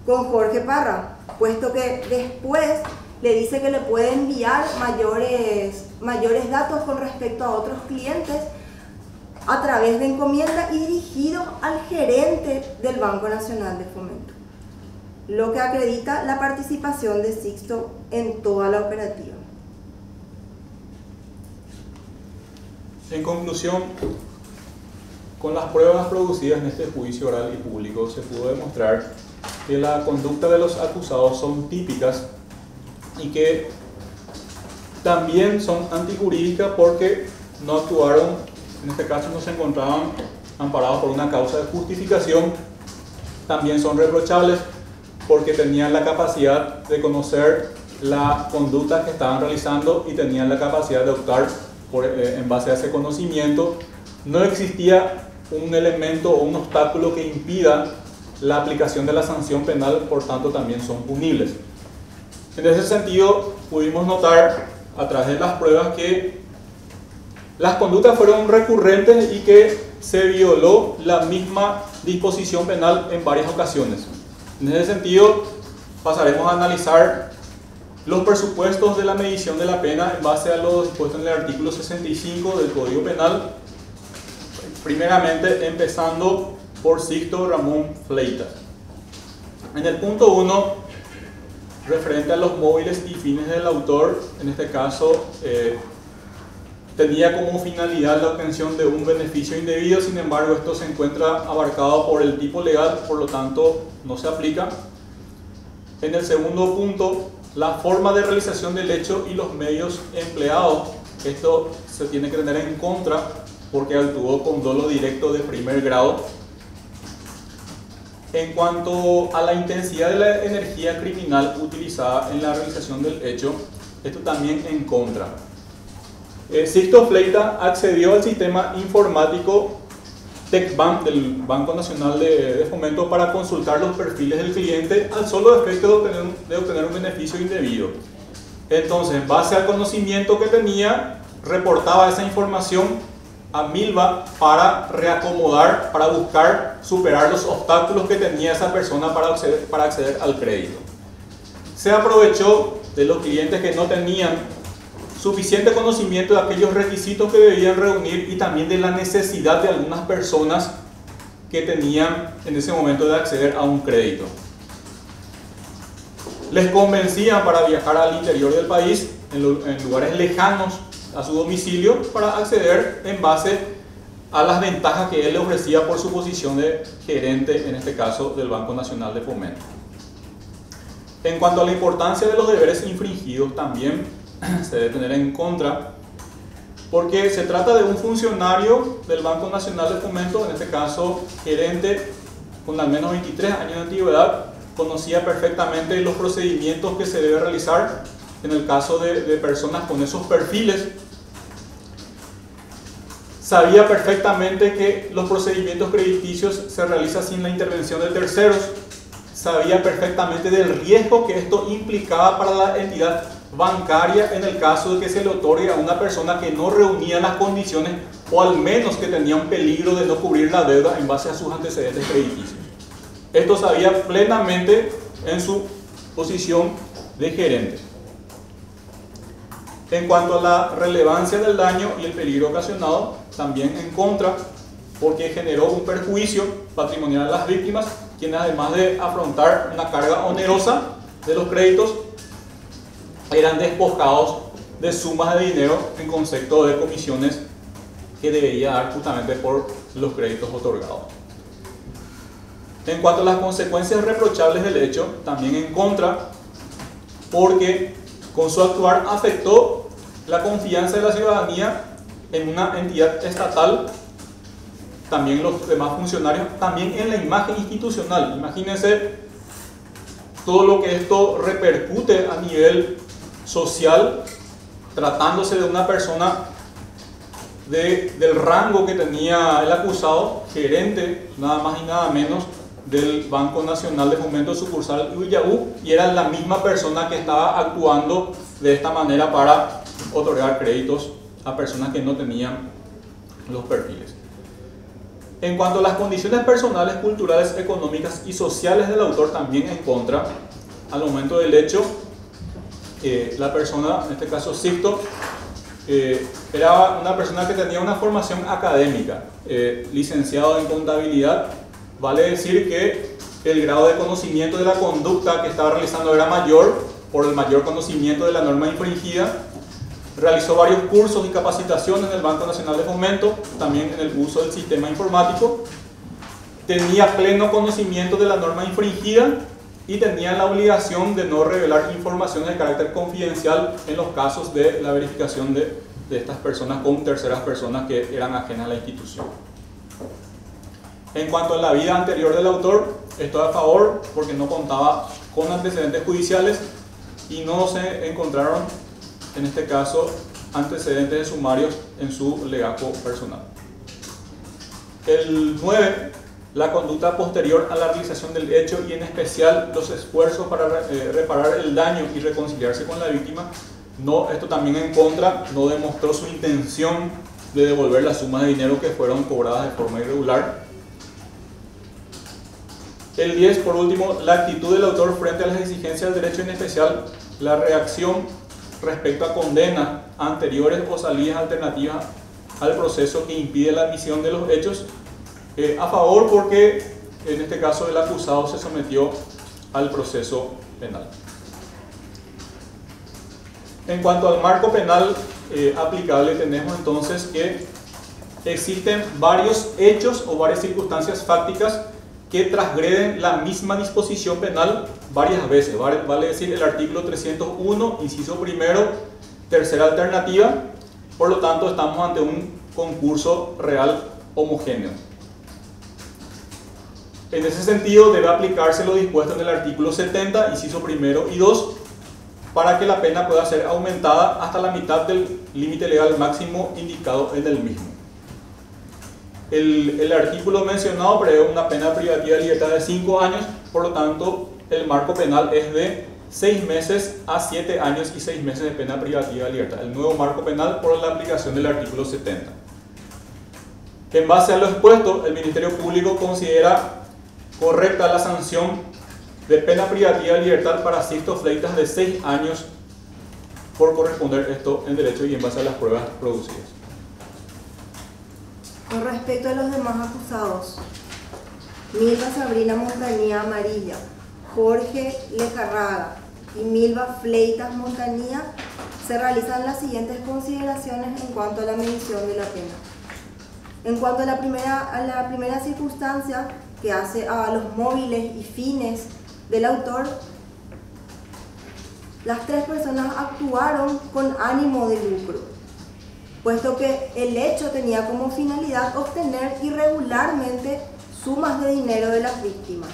con Jorge Parra, puesto que después le dice que le puede enviar mayores, mayores datos con respecto a otros clientes a través de encomienda y dirigido al gerente del Banco Nacional de Fomento, lo que acredita la participación de Sixto en toda la operativa. En conclusión, con las pruebas producidas en este juicio oral y público se pudo demostrar que la conducta de los acusados son típicas y que también son antijurídicas porque no actuaron, en este caso no se encontraban amparados por una causa de justificación, también son reprochables porque tenían la capacidad de conocer la conducta que estaban realizando y tenían la capacidad de optar por, eh, en base a ese conocimiento. No existía un elemento o un obstáculo que impida la aplicación de la sanción penal, por tanto también son punibles. En ese sentido, pudimos notar a través de las pruebas que las conductas fueron recurrentes y que se violó la misma disposición penal en varias ocasiones. En ese sentido, pasaremos a analizar los presupuestos de la medición de la pena en base a lo dispuesto en el artículo 65 del Código Penal. Primeramente, empezando por Sixto Ramón Fleitas. En el punto 1, referente a los móviles y fines del autor, en este caso eh, tenía como finalidad la obtención de un beneficio indebido, sin embargo esto se encuentra abarcado por el tipo legal, por lo tanto no se aplica. En el segundo punto, la forma de realización del hecho y los medios empleados, esto se tiene que tener en contra porque actuó con dolo directo de primer grado en cuanto a la intensidad de la energía criminal utilizada en la realización del hecho, esto también en contra. Eh, Sixto Fleita accedió al sistema informático TechBank del Banco Nacional de, Fomento para consultar los perfiles del cliente al solo efecto de obtener, de obtener un beneficio indebido. Entonces, en base al conocimiento que tenía, reportaba esa información a Milva para reacomodar, para buscar superar los obstáculos que tenía esa persona para acceder, al crédito. Se aprovechó de los clientes que no tenían suficiente conocimiento de aquellos requisitos que debían reunir y también de la necesidad de algunas personas que tenían en ese momento de acceder a un crédito. Les convencían para viajar al interior del país, en lugares lejanos a su domicilio para acceder en base a las ventajas que él le ofrecía por su posición de gerente, en este caso del Banco Nacional de Fomento. En cuanto a la importancia de los deberes infringidos, también se debe tener en contra, porque se trata de un funcionario del Banco Nacional de Fomento, en este caso gerente con al menos 23 años de antigüedad, conocía perfectamente los procedimientos que se debe realizar en el caso de, de personas con esos perfiles sabía perfectamente que los procedimientos crediticios se realizan sin la intervención de terceros, sabía perfectamente del riesgo que esto implicaba para la entidad bancaria en el caso de que se le otorgue a una persona que no reunía las condiciones o al menos que tenía un peligro de no cubrir la deuda en base a sus antecedentes crediticios. Esto sabía plenamente en su posición de gerente. En cuanto a la relevancia del daño y el peligro ocasionado, también en contra, porque generó un perjuicio patrimonial a las víctimas, quienes además de afrontar una carga onerosa de los créditos, eran despojados de sumas de dinero en concepto de comisiones que debería dar justamente por los créditos otorgados. En cuanto a las consecuencias reprochables del hecho, también en contra, porque con su actuar afectó la confianza de la ciudadanía en una entidad estatal, también los demás funcionarios, también en la imagen institucional. Imagínense todo lo que esto repercute a nivel social, tratándose de una persona del rango que tenía el acusado, gerente, nada más y nada menos, del Banco Nacional de Fomento Sucursal Uyaú, y era la misma persona que estaba actuando de esta manera para otorgar créditos a personas que no tenían los perfiles. En cuanto a las condiciones personales, culturales, económicas y sociales del autor, también en contra, al momento del hecho, eh, la persona, en este caso Sixto, eh, era una persona que tenía una formación académica, eh, licenciado en contabilidad, vale decir que el grado de conocimiento de la conducta que estaba realizando era mayor por el mayor conocimiento de la norma infringida Realizó varios cursos y capacitaciones en el Banco Nacional de Fomento, también en el uso del sistema informático. Tenía pleno conocimiento de la norma infringida y tenía la obligación de no revelar informaciones de carácter confidencial en los casos de la verificación de, de estas personas con terceras personas que eran ajenas a la institución. En cuanto a la vida anterior del autor, estoy a favor porque no contaba con antecedentes judiciales y no se encontraron en este caso, antecedentes de sumarios en su legajo personal. El 9, la conducta posterior a la realización del hecho y en especial los esfuerzos para eh, reparar el daño y reconciliarse con la víctima. No, esto también en contra, no demostró su intención de devolver las sumas de dinero que fueron cobradas de forma irregular. El 10, por último, la actitud del autor frente a las exigencias del derecho, en especial la reacción respecto a condenas anteriores o salidas alternativas al proceso que impide la admisión de los hechos, eh, a favor porque en este caso el acusado se sometió al proceso penal. En cuanto al marco penal eh, aplicable, tenemos entonces que existen varios hechos o varias circunstancias fácticas que transgreden la misma disposición penal varias veces, vale, decir el artículo 301, inciso primero, tercera alternativa, por lo tanto estamos ante un concurso real homogéneo. En ese sentido debe aplicarse lo dispuesto en el artículo 70, inciso primero y 2, para que la pena pueda ser aumentada hasta la mitad del límite legal máximo indicado en el mismo. El, artículo mencionado prevé una pena privativa de libertad de 5 años, por lo tanto el marco penal es de 6 meses a 7 años y 6 meses de pena privativa de libertad. El nuevo marco penal por la aplicación del artículo 70. En base a lo expuesto, el Ministerio Público considera correcta la sanción de pena privativa de libertad para ciertos Fleitas de 6 años por corresponder esto en derecho y en base a las pruebas producidas. Con respecto a los demás acusados, Milva Sabrina Montañía Amarilla, Jorge Lejarraga y Milva Fleitas Montañía, se realizan las siguientes consideraciones en cuanto a la medición de la pena. En cuanto a la primera, a la primera circunstancia que hace a los móviles y fines del autor, las tres personas actuaron con ánimo de lucro puesto que el hecho tenía como finalidad obtener irregularmente sumas de dinero de las víctimas.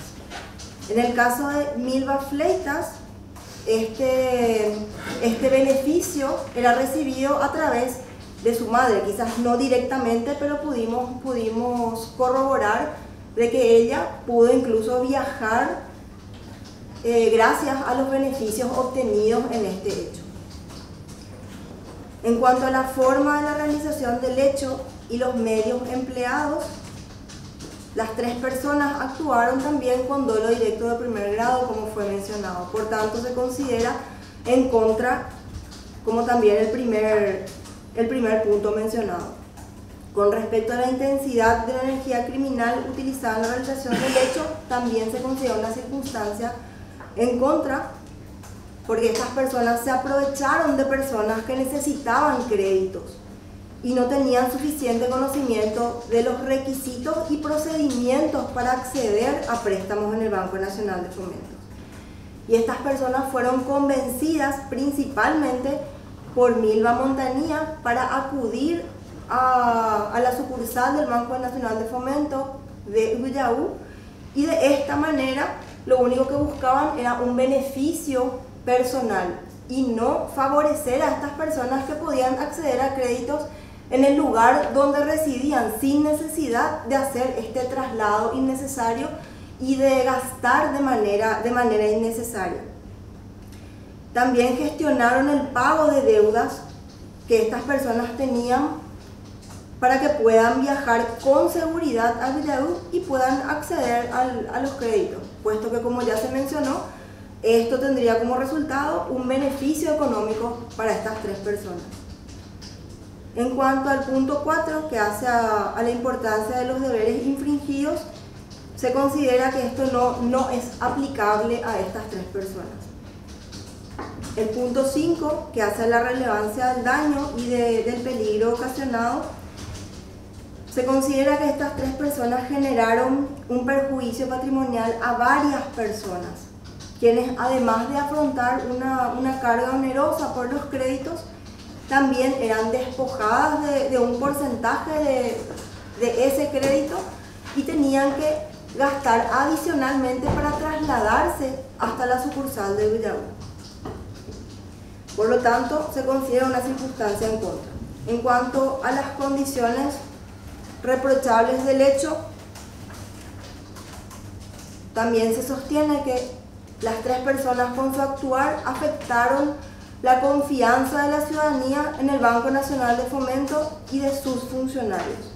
En el caso de Milva Fleitas, este, este beneficio era recibido a través de su madre, quizás no directamente, pero pudimos, corroborar de que ella pudo incluso viajar eh, gracias a los beneficios obtenidos en este hecho. En cuanto a la forma de la realización del hecho y los medios empleados, las tres personas actuaron también con dolo directo de primer grado, como fue mencionado. Por tanto, se considera en contra, como también el primer, el primer punto mencionado. Con respecto a la intensidad de la energía criminal utilizada en la realización del hecho, también se considera una circunstancia en contra porque estas personas se aprovecharon de personas que necesitaban créditos y no tenían suficiente conocimiento de los requisitos y procedimientos para acceder a préstamos en el Banco Nacional de Fomento. Y estas personas fueron convencidas principalmente por Milva Montanía para acudir a, a la sucursal del Banco Nacional de Fomento de Uyaú y de esta manera lo único que buscaban era un beneficio personal y no favorecer a estas personas que podían acceder a créditos en el lugar donde residían sin necesidad de hacer este traslado innecesario y de gastar de manera, de manera innecesaria. También gestionaron el pago de deudas que estas personas tenían para que puedan viajar con seguridad a Villarú y puedan acceder a los créditos, puesto que como ya se mencionó, esto tendría como resultado un beneficio económico para estas tres personas. En cuanto al punto 4, que hace a, la importancia de los deberes infringidos, se considera que esto no, no es aplicable a estas tres personas. El punto 5, que hace a la relevancia del daño y del peligro ocasionado, se considera que estas tres personas generaron un perjuicio patrimonial a varias personas, quienes además de afrontar una, una carga onerosa por los créditos, también eran despojadas de, un porcentaje de, de, ese crédito y tenían que gastar adicionalmente para trasladarse hasta la sucursal de Villaú. Por lo tanto, se considera una circunstancia en contra. En cuanto a las condiciones reprochables del hecho, también se sostiene que las tres personas con su actuar afectaron la confianza de la ciudadanía en el Banco Nacional de Fomento y de sus funcionarios.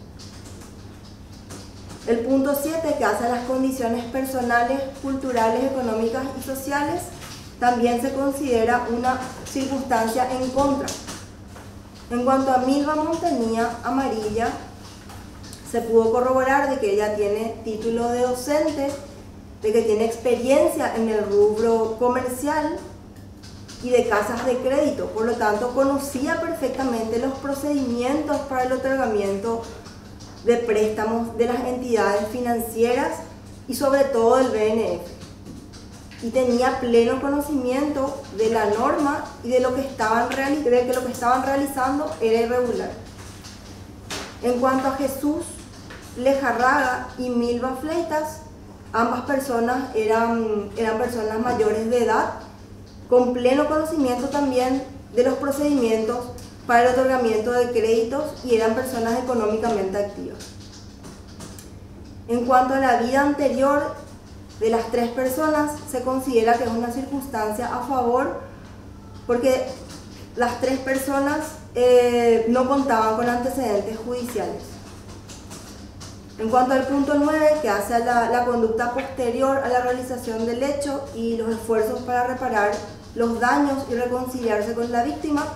El punto 7, que hace las condiciones personales, culturales, económicas y sociales, también se considera una circunstancia en contra. En cuanto a Milva Montañía Amarilla, se pudo corroborar de que ella tiene título de docente, de que tiene experiencia en el rubro comercial y de casas de crédito. Por lo tanto, conocía perfectamente los procedimientos para el otorgamiento de préstamos de las entidades financieras y sobre todo del BNF. Y tenía pleno conocimiento de la norma y de, lo que estaban de que lo que estaban realizando era irregular. En cuanto a Jesús Lejarraga y Milva Fleitas, ambas personas eran, eran personas mayores de edad con pleno conocimiento también de los procedimientos para el otorgamiento de créditos y eran personas económicamente activas. En cuanto a la vida anterior de las tres personas, se considera que es una circunstancia a favor porque las tres personas eh, no contaban con antecedentes judiciales. En cuanto al punto 9, que hace la, la conducta posterior a la realización del hecho y los esfuerzos para reparar los daños y reconciliarse con la víctima,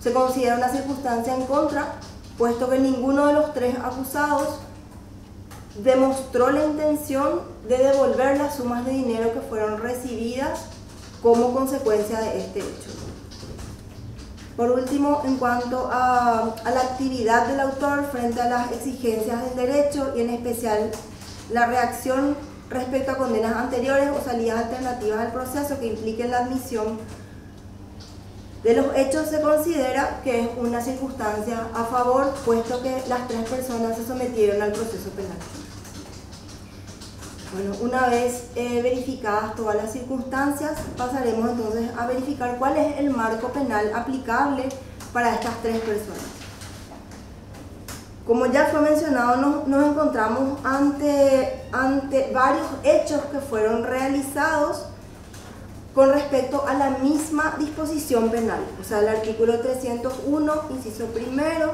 se considera una circunstancia en contra, puesto que ninguno de los tres acusados demostró la intención de devolver las sumas de dinero que fueron recibidas como consecuencia de este hecho. Por último, en cuanto a, la actividad del autor frente a las exigencias del derecho y en especial la reacción respecto a condenas anteriores o salidas alternativas al proceso que impliquen la admisión de los hechos se considera que es una circunstancia a favor, puesto que las tres personas se sometieron al proceso penal. Bueno, una vez eh, verificadas todas las circunstancias, pasaremos entonces a verificar cuál es el marco penal aplicable para estas tres personas. Como ya fue mencionado, nos, encontramos ante, ante varios hechos que fueron realizados con respecto a la misma disposición penal, o sea, el artículo 301, inciso primero,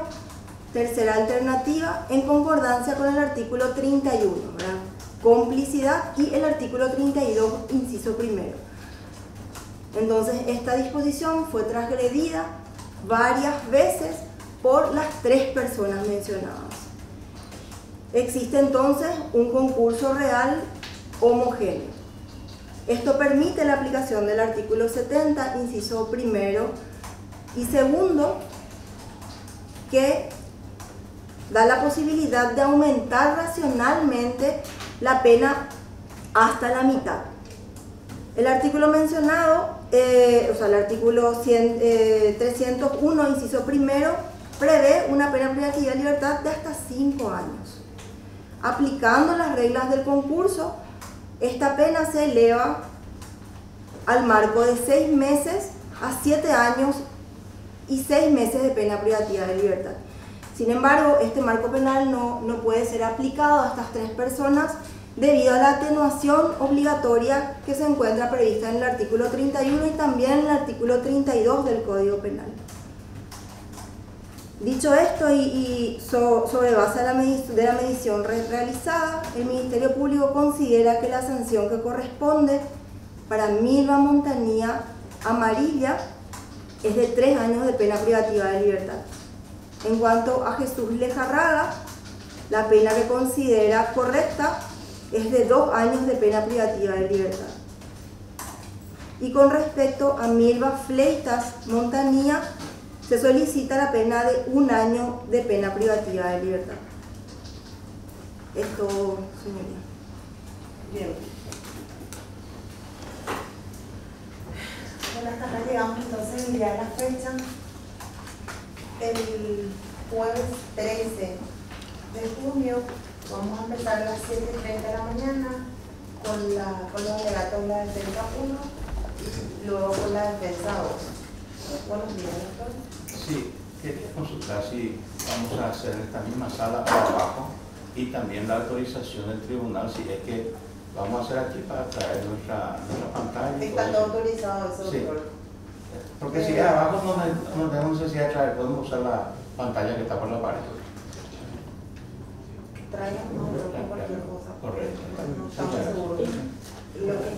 tercera alternativa, en concordancia con el artículo 31, complicidad, y el artículo 32, inciso primero. Entonces, esta disposición fue transgredida varias veces por las tres personas mencionadas. Existe entonces un concurso real homogéneo. Esto permite la aplicación del artículo 70, inciso primero, y segundo, que da la posibilidad de aumentar racionalmente la pena hasta la mitad. El artículo mencionado eh, o sea, el artículo 100, eh, 301, inciso primero, prevé una pena privativa de libertad de hasta 5 años. Aplicando las reglas del concurso, esta pena se eleva al marco de 6 meses a 7 años y 6 meses de pena privativa de libertad. Sin embargo, este marco penal no, no puede ser aplicado a estas tres personas debido a la atenuación obligatoria que se encuentra prevista en el artículo 31 y también en el artículo 32 del Código Penal. Dicho esto y, y so- sobre base de la, medi- de la medición re- realizada, el Ministerio Público considera que la sanción que corresponde para Milva Montanía Amarilla es de tres años de pena privativa de libertad. En cuanto a Jesús Lejarraga, la pena que considera correcta es de dos años de pena privativa de libertad. Y con respecto a Milva Fleitas Montanía, se solicita la pena de un año de pena privativa de libertad. Esto, señoría. Bien. Bueno, hasta acá llegamos entonces ya a la fecha. El jueves 13 de junio vamos a empezar a las 7.30 de la mañana con, la, con los alegatos de la defensa 1 y luego con la defensa 2. Buenos días, doctor. Sí, quería consultar si vamos a hacer esta misma sala o abajo y también la autorización del tribunal, si es que vamos a hacer aquí para traer nuestra, nuestra pantalla. Está todo autorizado eso, Sí. doctor. Porque si es abajo no, no tenemos necesidad de traer, podemos usar la pantalla que está por la pared. Traigan no, creo que cualquier cosa. Correcto. No estamos seguros. Lo que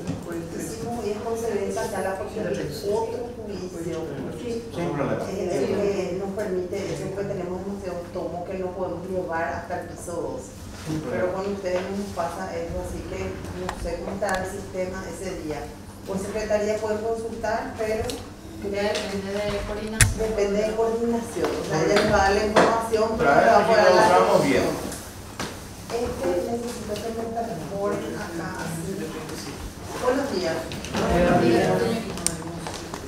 hicimos hoy es conceder esa sala porque otro juicio que nos permite eso, que tenemos demasiados tomos que no podemos llevar hasta el piso 2. Sin Pero con ustedes no nos pasa eso, así que no sé cómo estará el sistema ese día. Por secretaría pueden consultar, pero depende de coordinación. depende de coordinación. O sea, ella nos va a dar la información, pero va a la bien. Información. Es que necesito me perforen acá así. Buenos días. Buenos días.